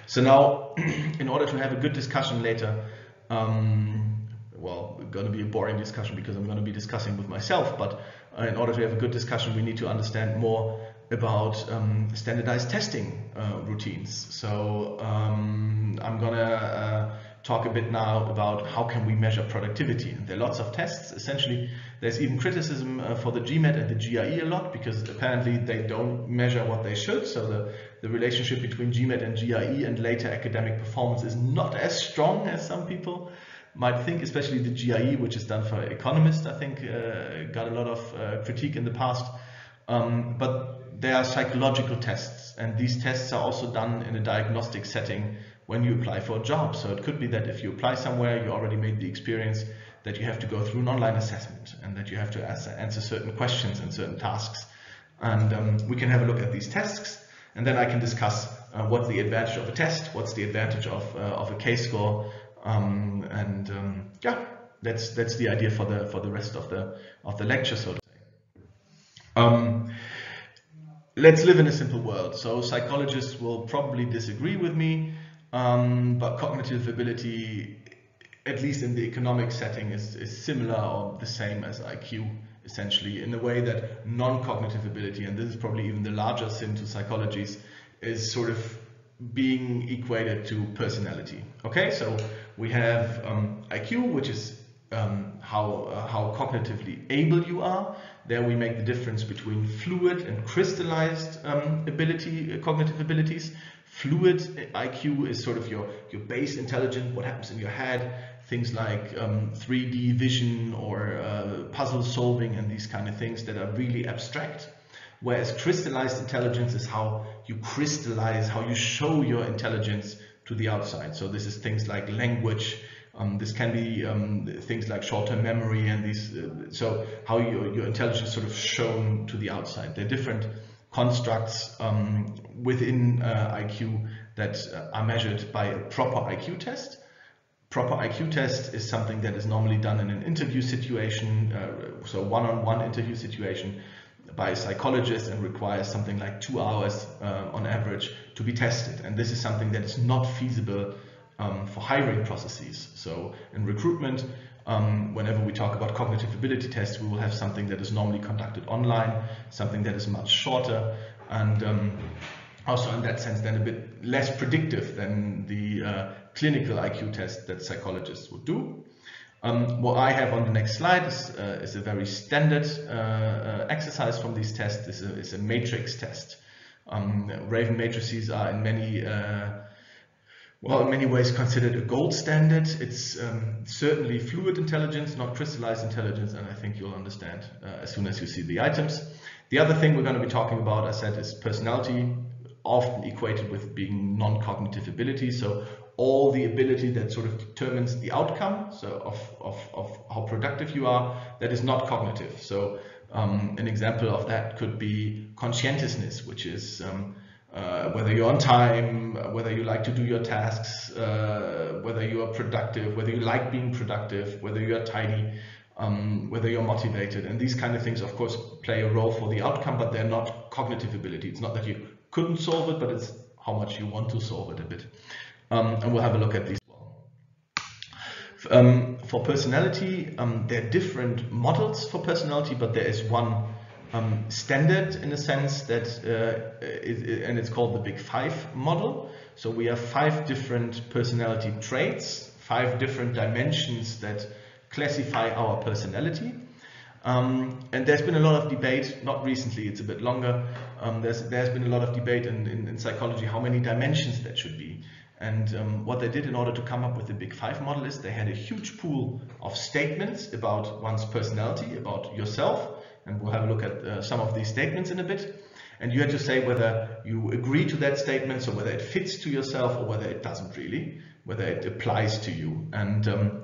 so now, in order to have a good discussion later, um, well, going to be a boring discussion because I'm going to be discussing with myself, but uh, in order to have a good discussion, we need to understand more about um, standardized testing uh, routines. So um, I'm going to uh, talk a bit now about how can we measure productivity. And there are lots of tests. Essentially, there's even criticism uh, for the GMAT and the GRE a lot because apparently they don't measure what they should. So the, the relationship between GMAT and GRE and later academic performance is not as strong as some people might think, especially the GRE, which is done for economists, I think uh, got a lot of uh, critique in the past. Um, but there are psychological tests, and these tests are also done in a diagnostic setting when you apply for a job. So it could be that if you apply somewhere, you already made the experience that you have to go through an online assessment and that you have to answer certain questions and certain tasks. And um, we can have a look at these tests and then I can discuss uh, what's the advantage of a test, what's the advantage of, uh, of a case score, um, and um, yeah, that's that's the idea for the for the rest of the of the lecture, so to say. Um, let's live in a simple world. So psychologists will probably disagree with me, um, but cognitive ability, at least in the economic setting, is, is similar or the same as IQ, essentially, in a way that non-cognitive ability, and this is probably even the larger sin to psychologies, is sort of being equated to personality. Okay, so we have um, IQ, which is um, how, uh, how cognitively able you are. There we make the difference between fluid and crystallized um, ability, uh, cognitive abilities. Fluid IQ is sort of your, your base intelligence, what happens in your head, things like um, 3D vision or uh, puzzle solving and these kind of things that are really abstract. Whereas crystallized intelligence is how you crystallize, how you show your intelligence to the outside. So this is things like language, um, this can be um, things like short-term memory and these, uh, so how your, your intelligence sort of shown to the outside. They're different constructs um, within uh, IQ that uh, are measured by a proper IQ test. Proper IQ test is something that is normally done in an interview situation, uh, so one-on-one -on -one interview situation by a psychologist and requires something like two hours uh, on average to be tested. And this is something that is not feasible um, for hiring processes. So in recruitment, um, whenever we talk about cognitive ability tests, we will have something that is normally conducted online, something that is much shorter, and um, also in that sense then a bit less predictive than the uh, clinical IQ test that psychologists would do. Um, what I have on the next slide is, uh, is a very standard uh, uh, exercise from these tests. It's a, it's a matrix test. Um, Raven matrices are in many uh, well, in many ways considered a gold standard. It's um, certainly fluid intelligence, not crystallized intelligence, and I think you'll understand uh, as soon as you see the items. The other thing we're going to be talking about, I said, is personality, often equated with being non-cognitive ability. So all the ability that sort of determines the outcome so of, of, of how productive you are, that is not cognitive. So um, an example of that could be conscientiousness, which is um, uh, whether you're on time, whether you like to do your tasks, uh, whether you are productive, whether you like being productive, whether you are tidy, um, whether you're motivated. And these kind of things, of course, play a role for the outcome, but they're not cognitive ability. It's not that you couldn't solve it, but it's how much you want to solve it a bit. Um, and we'll have a look at these. Um, for personality, um, there are different models for personality, but there is one um, standard in a sense that, uh, it, and it's called the Big Five model. So we have five different personality traits, five different dimensions that classify our personality. Um, and there's been a lot of debate, not recently, it's a bit longer, um, there's, there's been a lot of debate in, in, in, psychology how many dimensions that should be. And um, what they did in order to come up with the Big Five model is they had a huge pool of statements about one's personality, about yourself, and we'll have a look at uh, some of these statements in a bit. And you had to say whether you agree to that statement, so whether it fits to yourself or whether it doesn't really, whether it applies to you. And um,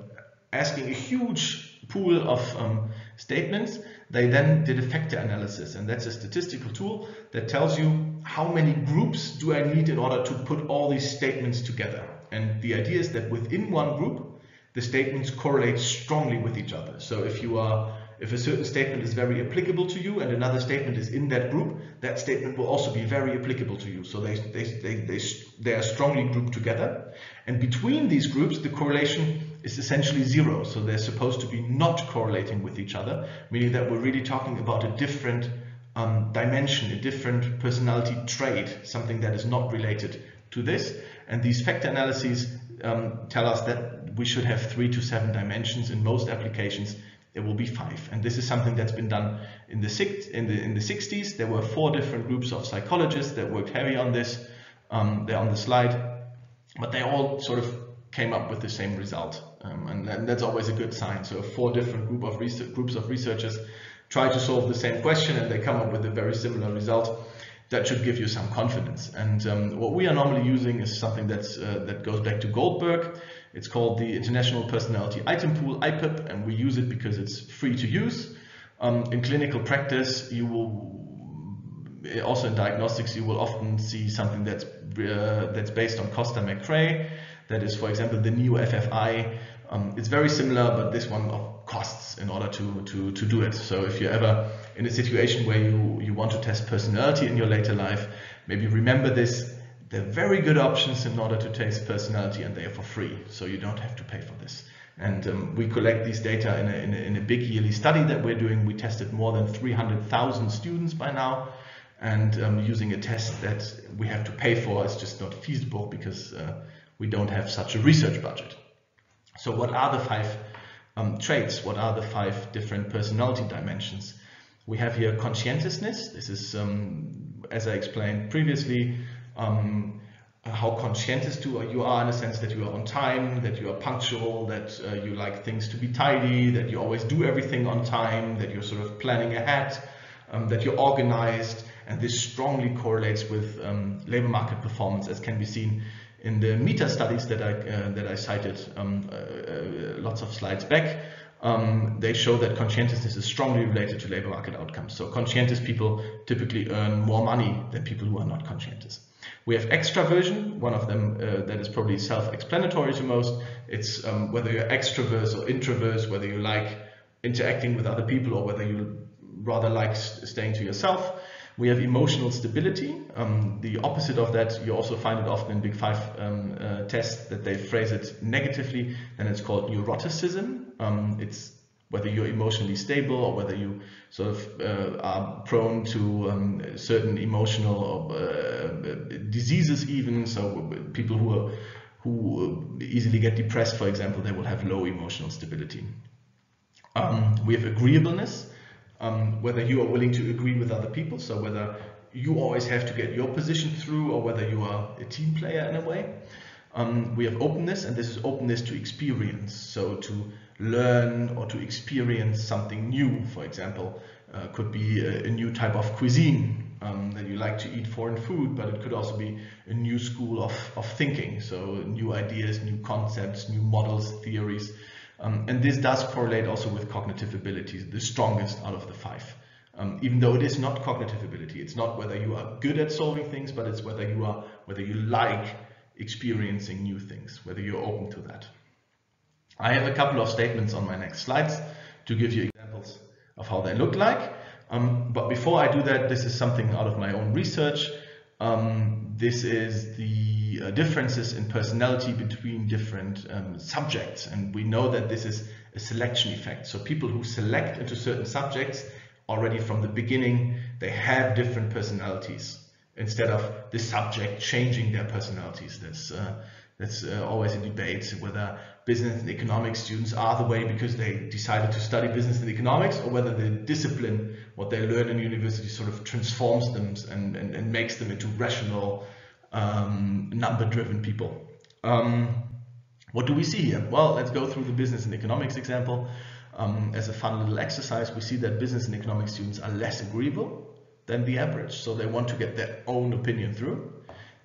asking a huge pool of um, statements, they then did a factor analysis. And that's a statistical tool that tells you how many groups do I need in order to put all these statements together. And the idea is that within one group, the statements correlate strongly with each other. So if you are if a certain statement is very applicable to you and another statement is in that group, that statement will also be very applicable to you. So they, they, they, they, they are strongly grouped together. And between these groups, the correlation is essentially zero. So they're supposed to be not correlating with each other, meaning that we're really talking about a different um, dimension, a different personality trait, something that is not related to this. And these factor analyses um, tell us that we should have three to seven dimensions in most applications there will be five. And this is something that's been done in the, six, in the, in the 60s. There were four different groups of psychologists that worked heavy on this. Um, they're on the slide, but they all sort of came up with the same result. Um, and, and, that's always a good sign. So four different group of research, groups of researchers try to solve the same question and they come up with a very similar result. That should give you some confidence. And um, what we are normally using is something that's, uh, that goes back to Goldberg. It's called the International Personality Item Pool, IPIP, and we use it because it's free to use. Um, in clinical practice, you will, also in diagnostics, you will often see something that's, uh, that's based on Costa-McCrae. That is, for example, the NEO-FFI. Um, it's very similar, but this one costs in order to, to, to do it. So if you're ever in a situation where you, you want to test personality in your later life, maybe remember this they're very good options in order to test personality and they are for free, so you don't have to pay for this. And um, we collect these data in a, in, a, in a, big yearly study that we're doing. We tested more than 300,000 students by now. And um, using a test that we have to pay for is just not feasible because uh, we don't have such a research budget. So what are the five um, traits? What are the five different personality dimensions? We have here conscientiousness. This is, um, as I explained previously, um, how conscientious you are in the sense that you are on time, that you are punctual, that uh, you like things to be tidy, that you always do everything on time, that you're sort of planning ahead, um, that you're organized, and this strongly correlates with um, labor market performance, as can be seen in the meta studies that I uh, that I cited um, uh, uh lots of slides back. Um, they show that conscientiousness is strongly related to labor market outcomes. So conscientious people typically earn more money than people who are not conscientious. We have extraversion, one of them uh, that is probably self-explanatory to most. It's um, whether you're extrovert or introvert, whether you like interacting with other people or whether you rather like staying to yourself. We have emotional stability. Um, the opposite of that, you also find it often in Big Five um, uh, tests that they phrase it negatively, and it's called neuroticism. Um, it's whether you're emotionally stable or whether you sort of uh, are prone to um, certain emotional uh, diseases even. So people who are who easily get depressed for example they will have low emotional stability. Um, we have agreeableness um, whether you are willing to agree with other people so whether you always have to get your position through or whether you are a team player in a way. Um, we have openness, and this is openness to experience. So to learn or to experience something new, for example, uh, could be a, a, new type of cuisine um, that you like to eat foreign food, but it could also be a new school of, of thinking. So new ideas, new concepts, new models, theories. Um, and this does correlate also with cognitive abilities, the strongest out of the five. Um, even though it is not cognitive ability, it's not whether you are good at solving things, but it's whether you are, whether you like experiencing new things, whether you're open to that. I have a couple of statements on my next slides to give you examples of how they look like. Um, but before I do that, this is something out of my own research. Um, this is the uh, differences in personality between different um, subjects. And we know that this is a selection effect. So people who select into certain subjects already from the beginning, they have different personalities instead of the subject changing their personalities. That's, uh, that's uh, always a debate whether business and economics students are the way because they decided to study business and economics or whether the discipline, what they learn in university sort of transforms them and, and, and makes them into rational, um, number-driven people. Um, what do we see here? Well, let's go through the business and economics example. Um, as a fun little exercise, we see that business and economics students are less agreeable than the average. So they want to get their own opinion through.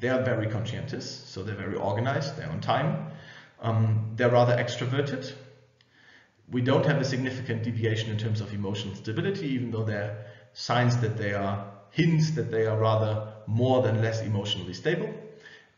They are very conscientious, so they're very organized, they're on time. Um, they're rather extroverted. We don't have a significant deviation in terms of emotional stability, even though there are signs that they are hints that they are rather more than less emotionally stable.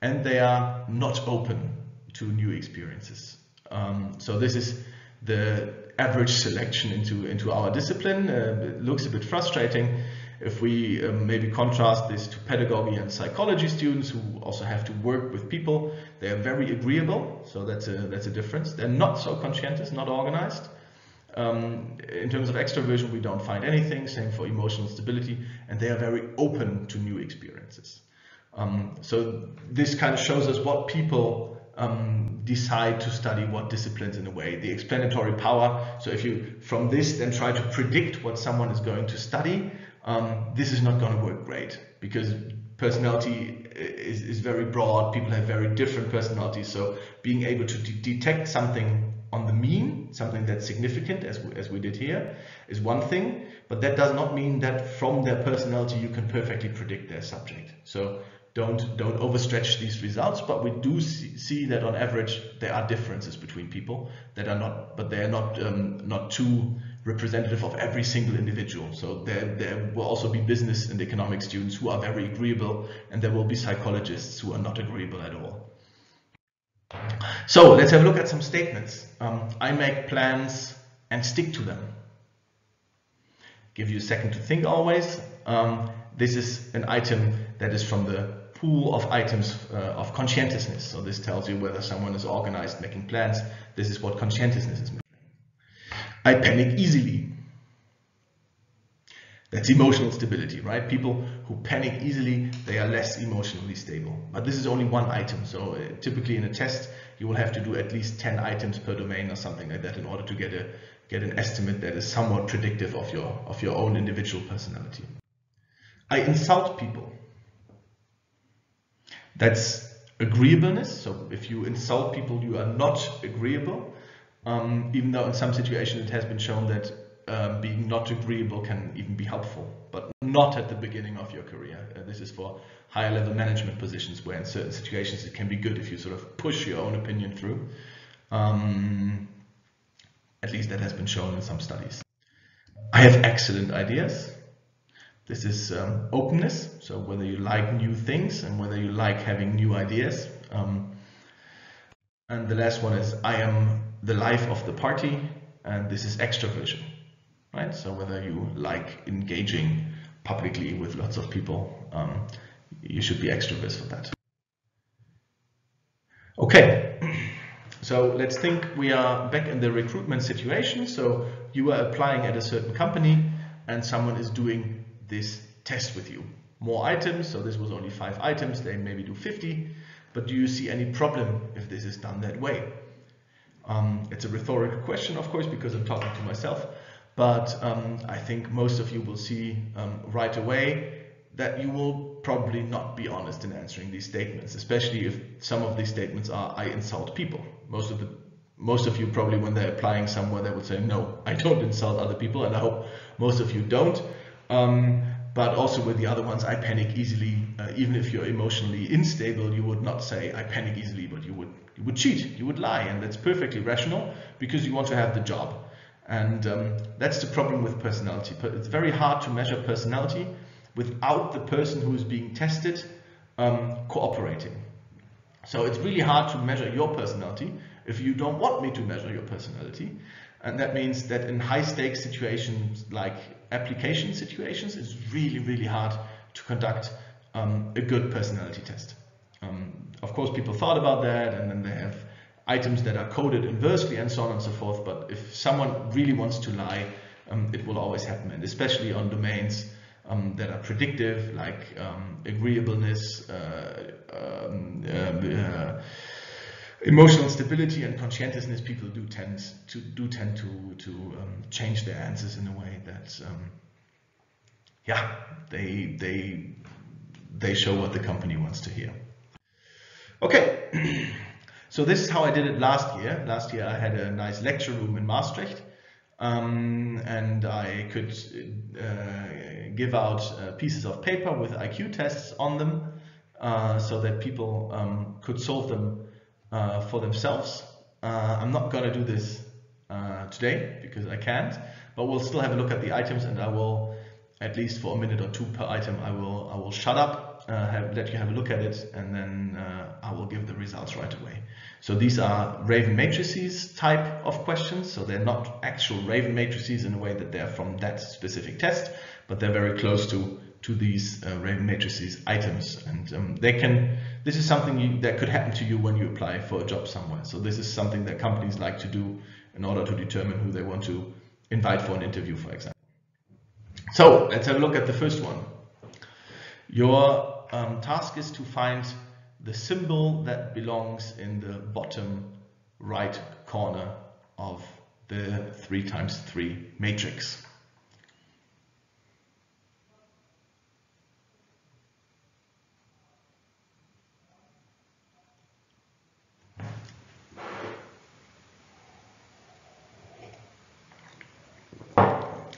And they are not open to new experiences. Um, so this is the average selection into, into our discipline. Uh, it looks a bit frustrating if we um, maybe contrast this to pedagogy and psychology students who also have to work with people, they are very agreeable, so that's a, that's a difference. They're not so conscientious, not organized. Um, in terms of extroversion, we don't find anything, same for emotional stability, and they are very open to new experiences. Um, so this kind of shows us what people um, decide to study what disciplines in a way, the explanatory power. So if you from this then try to predict what someone is going to study, um, this is not going to work great because personality is, is very broad. People have very different personalities. So being able to de detect something on the mean, something that's significant as, we, as we did here, is one thing. But that does not mean that from their personality you can perfectly predict their subject. So don't don't overstretch these results. But we do see, see that on average there are differences between people that are not, but they are not um, not too representative of every single individual. So there, there will also be business and economic students who are very agreeable and there will be psychologists who are not agreeable at all. So let's have a look at some statements. Um, I make plans and stick to them. Give you a second to think always. Um, this is an item that is from the pool of items uh, of conscientiousness. So this tells you whether someone is organized making plans. This is what conscientiousness is. I panic easily. That's emotional stability, right? People who panic easily, they are less emotionally stable. But this is only one item. So uh, typically in a test, you will have to do at least 10 items per domain or something like that in order to get a get an estimate that is somewhat predictive of your of your own individual personality. I insult people. That's agreeableness. So if you insult people, you are not agreeable. Um, even though in some situations it has been shown that um, being not agreeable can even be helpful, but not at the beginning of your career. Uh, this is for higher level management positions where in certain situations it can be good if you sort of push your own opinion through. Um, at least that has been shown in some studies. I have excellent ideas. This is um, openness, so whether you like new things and whether you like having new ideas. Um, and the last one is I am the life of the party, and this is extroversion, right? So whether you like engaging publicly with lots of people, um, you should be extroverts for that. Okay, so let's think we are back in the recruitment situation. So you are applying at a certain company and someone is doing this test with you. More items, so this was only five items, they maybe do 50, but do you see any problem if this is done that way? Um, it's a rhetorical question, of course, because I'm talking to myself, but um, I think most of you will see um, right away that you will probably not be honest in answering these statements, especially if some of these statements are I insult people. Most of the most of you probably when they're applying somewhere they would say no, I don't insult other people, and I hope most of you don't. Um, but also with the other ones, I panic easily. Uh, even if you're emotionally unstable, you would not say I panic easily, but you would you would cheat, you would lie, and that's perfectly rational because you want to have the job. And um, that's the problem with personality. It's very hard to measure personality without the person who is being tested um, cooperating. So it's really hard to measure your personality if you don't want me to measure your personality. And that means that in high stakes situations like application situations, it's really, really hard to conduct um, a good personality test. Um, of course, people thought about that and then they have items that are coded inversely and so on and so forth. But if someone really wants to lie, um, it will always happen. And especially on domains um, that are predictive, like um, agreeableness, uh, um, uh, emotional stability and conscientiousness, people do tend to do tend to to um, change their answers in a way that, um, yeah, they they they show what the company wants to hear. Okay, so this is how I did it last year. Last year I had a nice lecture room in Maastricht. Um, and I could uh, give out uh, pieces of paper with IQ tests on them uh, so that people um, could solve them uh, for themselves. Uh, I'm not going to do this uh, today because I can't, but we'll still have a look at the items and I will, at least for a minute or two per item, I will, I will shut up, have, let you have a look at it, and then I will give the results right away. So these are Raven matrices type of questions. So they're not actual Raven matrices in a way that they're from that specific test, but they're very close to to these uh, matrices items. And um, they can, this is something you, that could happen to you when you apply for a job somewhere. So this is something that companies like to do in order to determine who they want to invite for an interview, for example. So let's have a look at the first one. Your um, task is to find the symbol that belongs in the bottom right corner of the 3 times 3 matrix.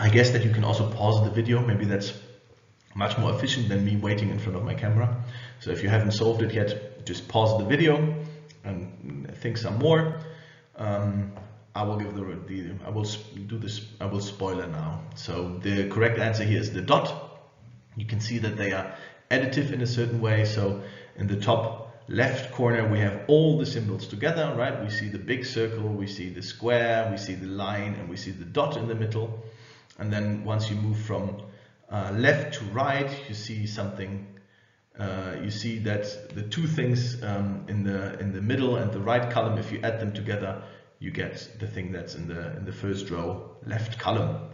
I guess that you can also pause the video. Maybe that's much more efficient than me waiting in front of my camera. So if you haven't solved it yet, just pause the video and think some more. Um, I will give the, the, I will do this, I will spoiler now. So the correct answer here is the dot. You can see that they are additive in a certain way. So in the top left corner, we have all the symbols together, right? We see the big circle, we see the square, we see the line, and we see the dot in the middle. And then once you move from uh, left to right, you see something. Uh, you see that the two things um, in the in the middle and the right column, if you add them together, you get the thing that's in the in the first row left column.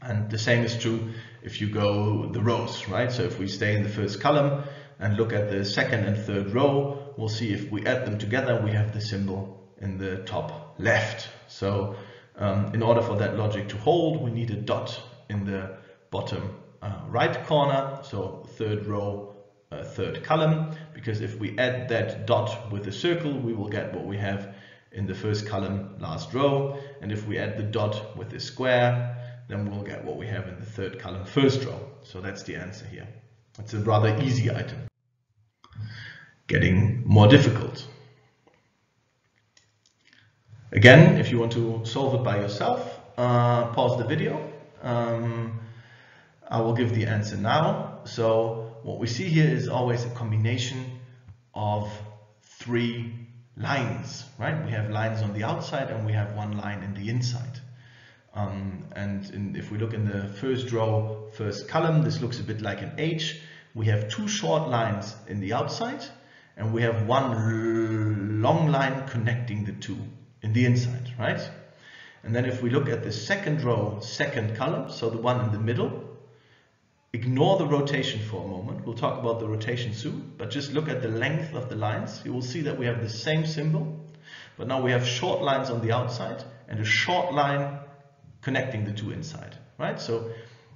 And the same is true if you go the rows, right? So if we stay in the first column and look at the second and third row, we'll see if we add them together, we have the symbol in the top left. So um, in order for that logic to hold, we need a dot in the bottom uh, right corner, so third row, uh, third column, because if we add that dot with a circle, we will get what we have in the first column, last row, and if we add the dot with a square, then we'll get what we have in the third column, first row. So that's the answer here. It's a rather easy item. Getting more difficult. Again, if you want to solve it by yourself, uh, pause the video. Um, I will give the answer now. So what we see here is always a combination of three lines, right? We have lines on the outside and we have one line in the inside. Um, and in, if we look in the first row, first column, this looks a bit like an H. We have two short lines in the outside and we have one long line connecting the two in the inside, right? And then if we look at the second row, second column, so the one in the middle, ignore the rotation for a moment. We'll talk about the rotation soon, but just look at the length of the lines. You will see that we have the same symbol, but now we have short lines on the outside and a short line connecting the two inside, right? So,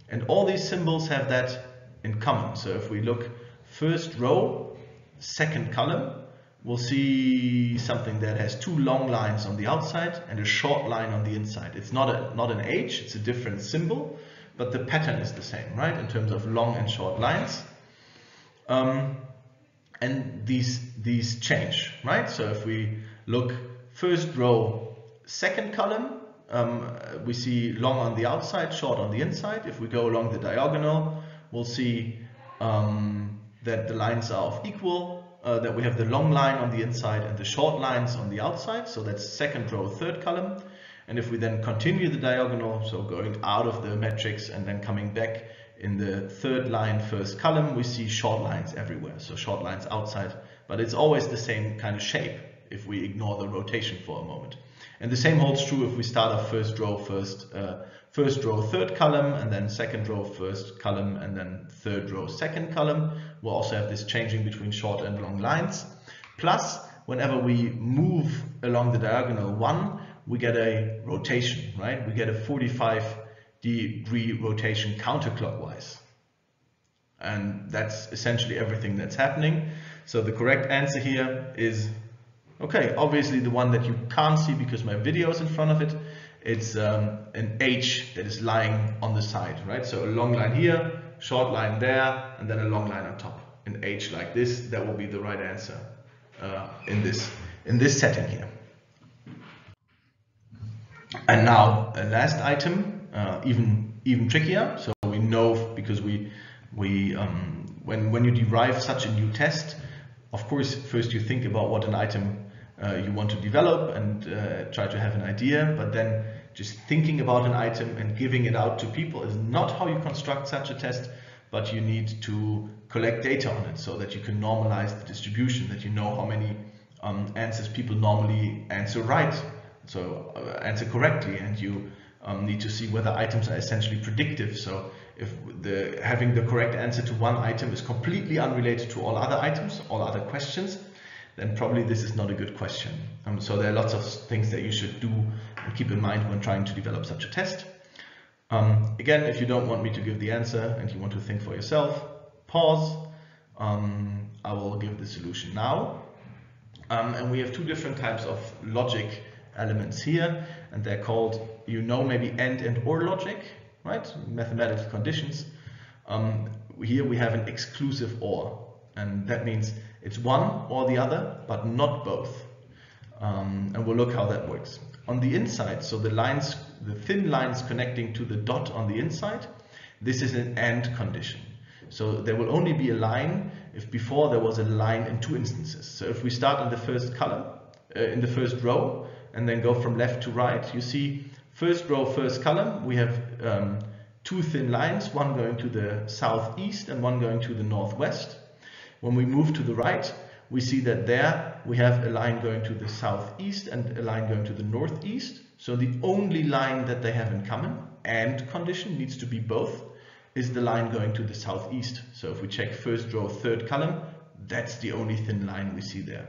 and all these symbols have that in common. So if we look first row, second column, we'll see something that has two long lines on the outside and a short line on the inside. It's not, a, not an H, it's a different symbol, but the pattern is the same, right, in terms of long and short lines. Um, and these, these change, right? So if we look first row, second column, um, we see long on the outside, short on the inside. If we go along the diagonal, we'll see um, that the lines are of equal uh, that we have the long line on the inside and the short lines on the outside. So that's second row, third column. And if we then continue the diagonal, so going out of the matrix and then coming back in the third line, first column, we see short lines everywhere. So short lines outside, but it's always the same kind of shape if we ignore the rotation for a moment. And the same holds true if we start off first row, first, uh, first row, third column, and then second row, first column, and then third row, second column. We'll also have this changing between short and long lines. Plus, whenever we move along the diagonal one, we get a rotation, right? We get a 45 degree rotation counterclockwise. And that's essentially everything that's happening. So the correct answer here is Okay, obviously the one that you can't see because my video is in front of it, it's um, an H that is lying on the side, right? So a long line here, short line there, and then a long line on top. An H like this, that will be the right answer uh, in this in this setting here. And now a last item, uh, even even trickier. So we know because we we um, when when you derive such a new test, of course, first you think about what an item uh, you want to develop and uh, try to have an idea, but then just thinking about an item and giving it out to people is not how you construct such a test, but you need to collect data on it so that you can normalize the distribution, that you know how many um, answers people normally answer right, so uh, answer correctly, and you um, need to see whether items are essentially predictive. So if the having the correct answer to one item is completely unrelated to all other items, all other questions, then probably this is not a good question. Um, so there are lots of things that you should do and keep in mind when trying to develop such a test. Um, again, if you don't want me to give the answer and you want to think for yourself, pause. Um, I will give the solution now. Um, and we have two different types of logic elements here, and they're called, you know, maybe AND and OR logic, right? Mathematical conditions. Um, here we have an exclusive OR, and that means it's one or the other, but not both. Um, and we'll look how that works. On the inside, so the lines, the thin lines connecting to the dot on the inside, this is an AND condition. So there will only be a line if before there was a line in two instances. So if we start in the first column, uh, in the first row, and then go from left to right, you see first row, first column, we have um, two thin lines, one going to the southeast and one going to the northwest. When we move to the right, we see that there we have a line going to the southeast and a line going to the northeast. So the only line that they have in common, and condition needs to be both, is the line going to the southeast. So if we check first row, third column, that's the only thin line we see there.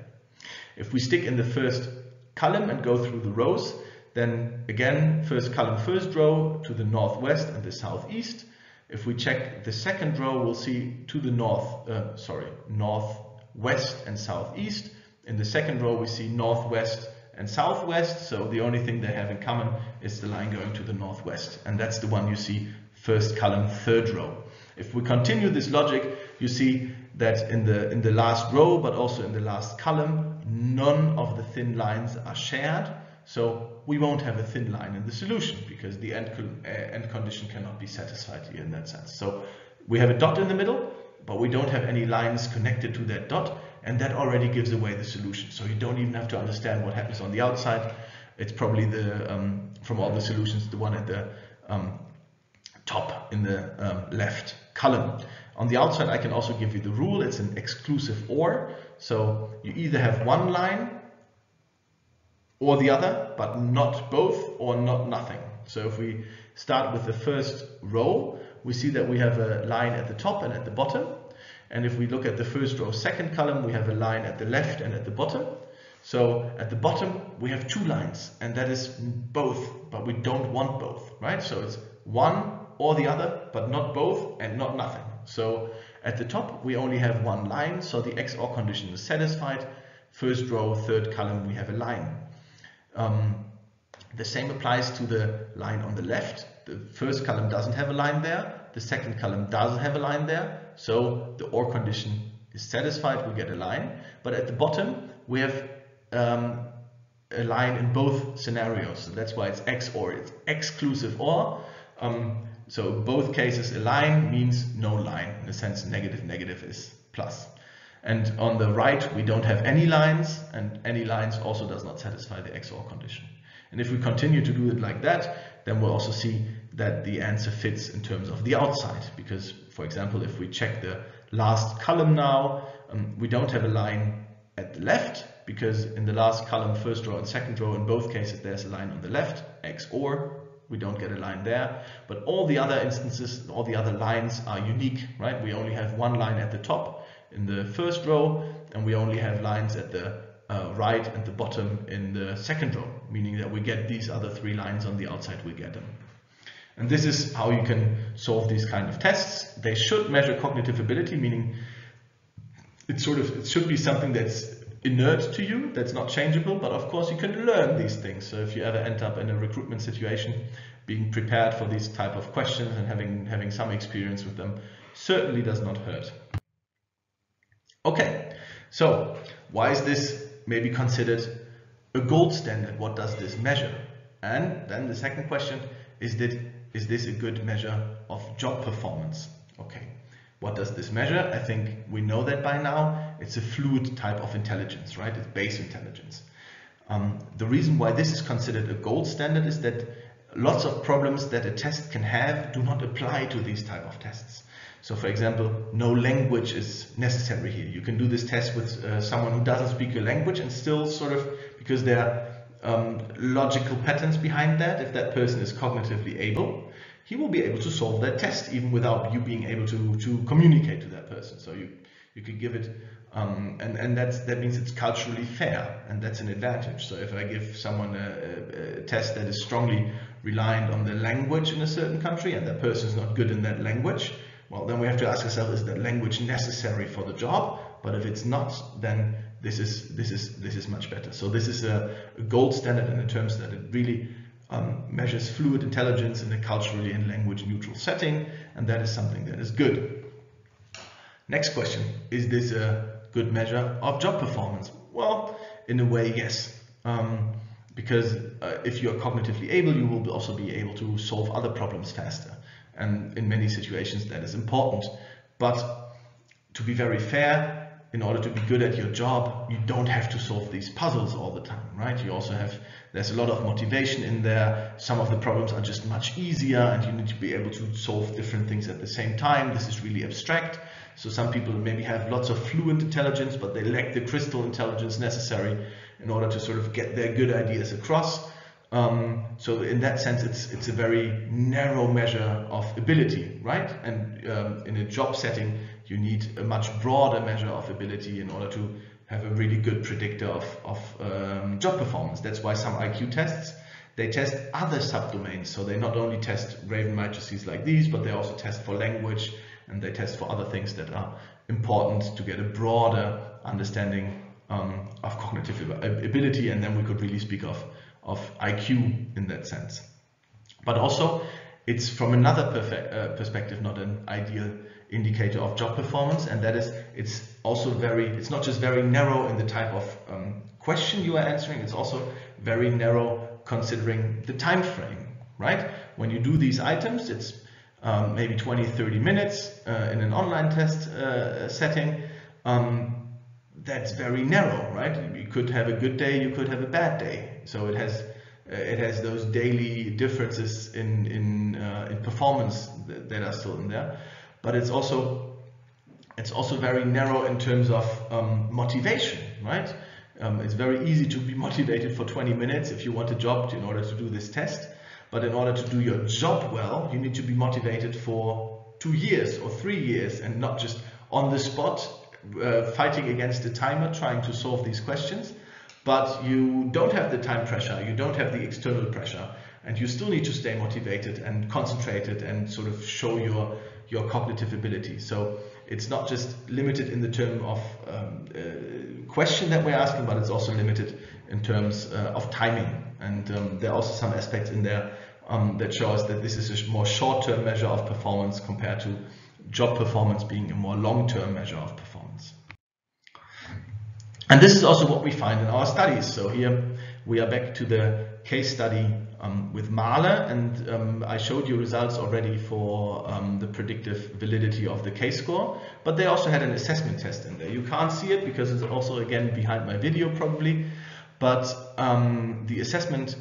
If we stick in the first column and go through the rows, then again, first column, first row to the northwest and the southeast. If we check the second row, we'll see to the north, uh, sorry, northwest and southeast. In the second row, we see northwest and southwest. So the only thing they have in common is the line going to the northwest. And that's the one you see first column, third row. If we continue this logic, you see that in the, in the last row, but also in the last column, none of the thin lines are shared. So we won't have a thin line in the solution because the end, uh, end condition cannot be satisfied in that sense. So we have a dot in the middle, but we don't have any lines connected to that dot, and that already gives away the solution. So you don't even have to understand what happens on the outside. It's probably the, um, from all the solutions, the one at the um, top in the um, left column. On the outside, I can also give you the rule. It's an exclusive OR. So you either have one line or the other, but not both or not nothing. So if we start with the first row, we see that we have a line at the top and at the bottom. And if we look at the first row, second column, we have a line at the left and at the bottom. So at the bottom, we have two lines, and that is both, but we don't want both, right? So it's one or the other, but not both and not nothing. So at the top, we only have one line, so the XOR condition is satisfied. First row, third column, we have a line. Um, the same applies to the line on the left. The first column doesn't have a line there. The second column does have a line there. So the OR condition is satisfied, we get a line. But at the bottom, we have um, a line in both scenarios. So that's why it's XOR, it's exclusive OR. Um, so both cases, a line means no line. In a sense, negative, negative is plus. And on the right, we don't have any lines, and any lines also does not satisfy the XOR condition. And if we continue to do it like that, then we'll also see that the answer fits in terms of the outside. Because, for example, if we check the last column now, um, we don't have a line at the left, because in the last column, first row and second row, in both cases, there's a line on the left, XOR, we don't get a line there. But all the other instances, all the other lines are unique, right? We only have one line at the top in the first row, and we only have lines at the uh, right and the bottom in the second row, meaning that we get these other three lines on the outside, we get them. And this is how you can solve these kind of tests. They should measure cognitive ability, meaning it sort of it should be something that's inert to you, that's not changeable, but of course you can learn these things. So if you ever end up in a recruitment situation, being prepared for these type of questions and having, having some experience with them certainly does not hurt. Okay, so why is this maybe considered a gold standard? What does this measure? And then the second question, is, that, is this a good measure of job performance? Okay, what does this measure? I think we know that by now. It's a fluid type of intelligence, right? It's base intelligence. Um, the reason why this is considered a gold standard is that lots of problems that a test can have do not apply to these type of tests. So for example, no language is necessary here. You can do this test with uh, someone who doesn't speak your language and still sort of, because there are um, logical patterns behind that, if that person is cognitively able, he will be able to solve that test even without you being able to, to communicate to that person. So you, you could give it, um, and, and that's, that means it's culturally fair, and that's an advantage. So if I give someone a, a, a test that is strongly reliant on the language in a certain country, and that person is not good in that language, well, then we have to ask ourselves, is that language necessary for the job? But if it's not, then this is this is this is much better. So this is a, a gold standard in the terms that it really um, measures fluid intelligence in a culturally and language neutral setting, and that is something that is good. Next question, is this a good measure of job performance? Well, in a way, yes. Um, because uh, if you are cognitively able, you will also be able to solve other problems faster. And in many situations, that is important. But to be very fair, in order to be good at your job, you don't have to solve these puzzles all the time, right? You also have, there's a lot of motivation in there. Some of the problems are just much easier and you need to be able to solve different things at the same time. This is really abstract. So some people maybe have lots of fluent intelligence, but they lack the crystal intelligence necessary in order to sort of get their good ideas across. Um, so in that sense, it's it's a very narrow measure of ability, right? And um, in a job setting, you need a much broader measure of ability in order to have a really good predictor of, of um, job performance. That's why some IQ tests, they test other subdomains. So they not only test Raven matrices like these, but they also test for language and they test for other things that are important to get a broader understanding um, of cognitive ability. And then we could really speak of, of IQ in that sense. But also, it's from another uh, perspective not an ideal indicator of job performance and that is it's also very it's not just very narrow in the type of um, question you are answering it's also very narrow considering the time frame right? When you do these items it's um, maybe 20 30 minutes uh, in an online test uh, setting. Um, that's very narrow right? You could have a good day you could have a bad day so it has uh, it has those daily differences in in, uh, in performance that, that are still in there but it's also it's also very narrow in terms of um, motivation, right? Um, it's very easy to be motivated for 20 minutes if you want a job in order to do this test. But in order to do your job well, you need to be motivated for two years or three years and not just on the spot uh, fighting against the timer trying to solve these questions. But you don't have the time pressure, you don't have the external pressure, and you still need to stay motivated and concentrated and sort of show your your cognitive ability. So it's not just limited in the term of um, uh, question that we're asking, but it's also limited in terms uh, of timing. And um, there are also some aspects in there um, that show us that this is a more short-term measure of performance compared to job performance being a more long-term measure of performance. And this is also what we find in our studies. So here we are back to the case study um, with Mahle, and um, I showed you results already for um, the predictive validity of the K-score, but they also had an assessment test in there. You can't see it because it's also again behind my video probably, but um, the assessment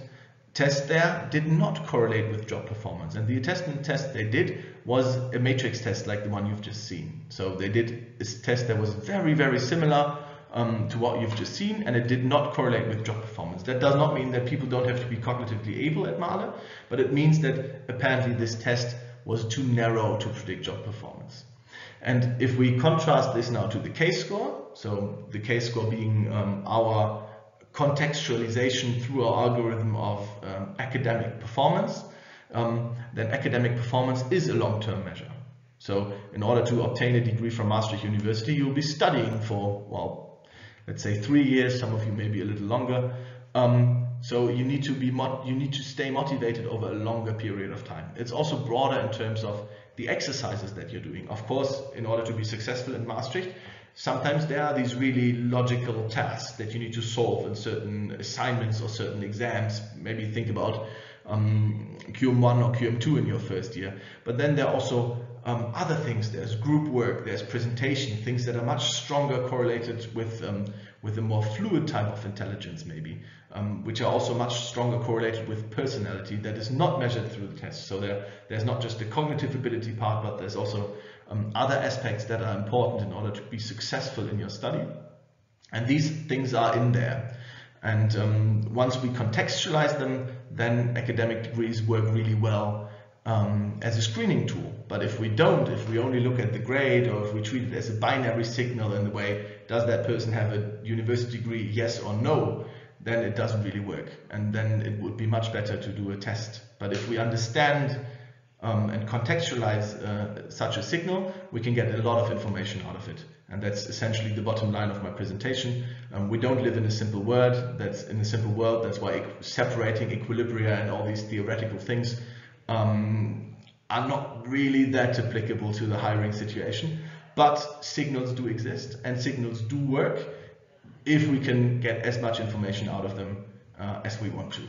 test there did not correlate with job performance. And the assessment test they did was a matrix test like the one you've just seen. So they did this test that was very, very similar um, to what you've just seen, and it did not correlate with job performance. That does not mean that people don't have to be cognitively able at Mahle, but it means that apparently this test was too narrow to predict job performance. And if we contrast this now to the K-score, so the K-score being um, our contextualization through our algorithm of um, academic performance, um, then academic performance is a long-term measure. So in order to obtain a degree from Maastricht University, you'll be studying for, well, let's say three years, some of you maybe a little longer. Um, so you need to be you need to stay motivated over a longer period of time. It's also broader in terms of the exercises that you're doing. Of course, in order to be successful in Maastricht, sometimes there are these really logical tasks that you need to solve in certain assignments or certain exams. Maybe think about um, QM1 or QM2 in your first year. But then there are also um, other things. There's group work, there's presentation, things that are much stronger correlated with um, with a more fluid type of intelligence maybe, um, which are also much stronger correlated with personality that is not measured through the test. So there, there's not just the cognitive ability part, but there's also um, other aspects that are important in order to be successful in your study. And these things are in there. And um, once we contextualize them, then academic degrees work really well um, as a screening tool. But if we don't, if we only look at the grade or if we treat it as a binary signal in the way, does that person have a university degree, yes or no, then it doesn't really work. And then it would be much better to do a test. But if we understand um, and contextualize uh, such a signal, we can get a lot of information out of it. And that's essentially the bottom line of my presentation. Um, we don't live in a simple world. That's in a simple world. That's why separating equilibria and all these theoretical things um, are not really that applicable to the hiring situation. But signals do exist and signals do work if we can get as much information out of them uh, as we want to.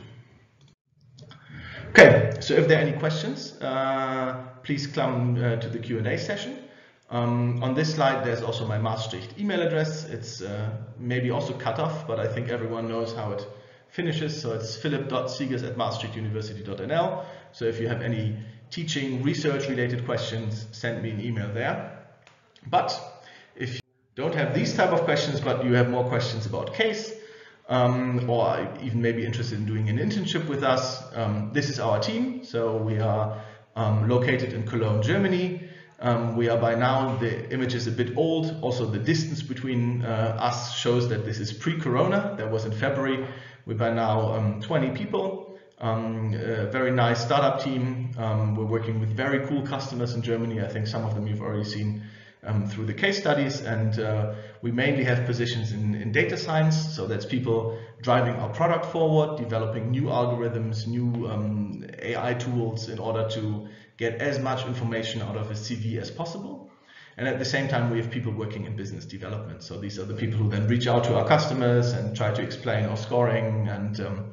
Okay, so if there are any questions, uh, please come uh, to the Q&A session. Um, on this slide, there's also my Maastricht email address. It's uh, maybe also cut off, but I think everyone knows how it finishes. So it's philipp.seegers at maastrichtuniversity.nl. So if you have any teaching, research related questions, send me an email there. But if you don't have these type of questions, but you have more questions about CASE, um, or even maybe interested in doing an internship with us, um, this is our team. So we are um, located in Cologne, Germany. Um, we are by now, the image is a bit old. Also the distance between uh, us shows that this is pre-corona. That was in February. We're by now um, 20 people. Um, a very nice startup team. Um, we're working with very cool customers in Germany. I think some of them you've already seen um, through the case studies. And uh, we mainly have positions in, in, data science. So that's people driving our product forward, developing new algorithms, new um, AI tools in order to get as much information out of a CV as possible. And at the same time, we have people working in business development. So these are the people who then reach out to our customers and try to explain our scoring. And um,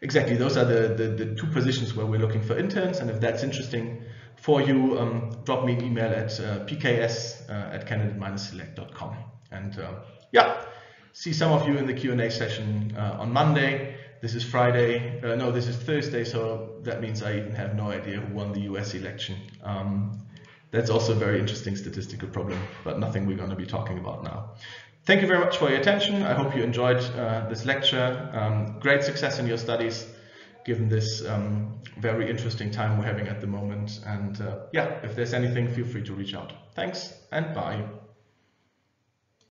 exactly, those are the, the, the, two positions where we're looking for interns. And if that's interesting for you, um, drop me an email at uh, pks uh, at candidate-select.com. And uh, yeah, see some of you in the Q&A session uh, on Monday. This is Friday. Uh, no, this is Thursday, so that means I even have no idea who won the US election. Um, that's also a very interesting statistical problem, but nothing we're going to be talking about now. Thank you very much for your attention. I hope you enjoyed uh, this lecture. Um, great success in your studies, given this um, very interesting time we're having at the moment. And uh, yeah, if there's anything, feel free to reach out. Thanks and bye.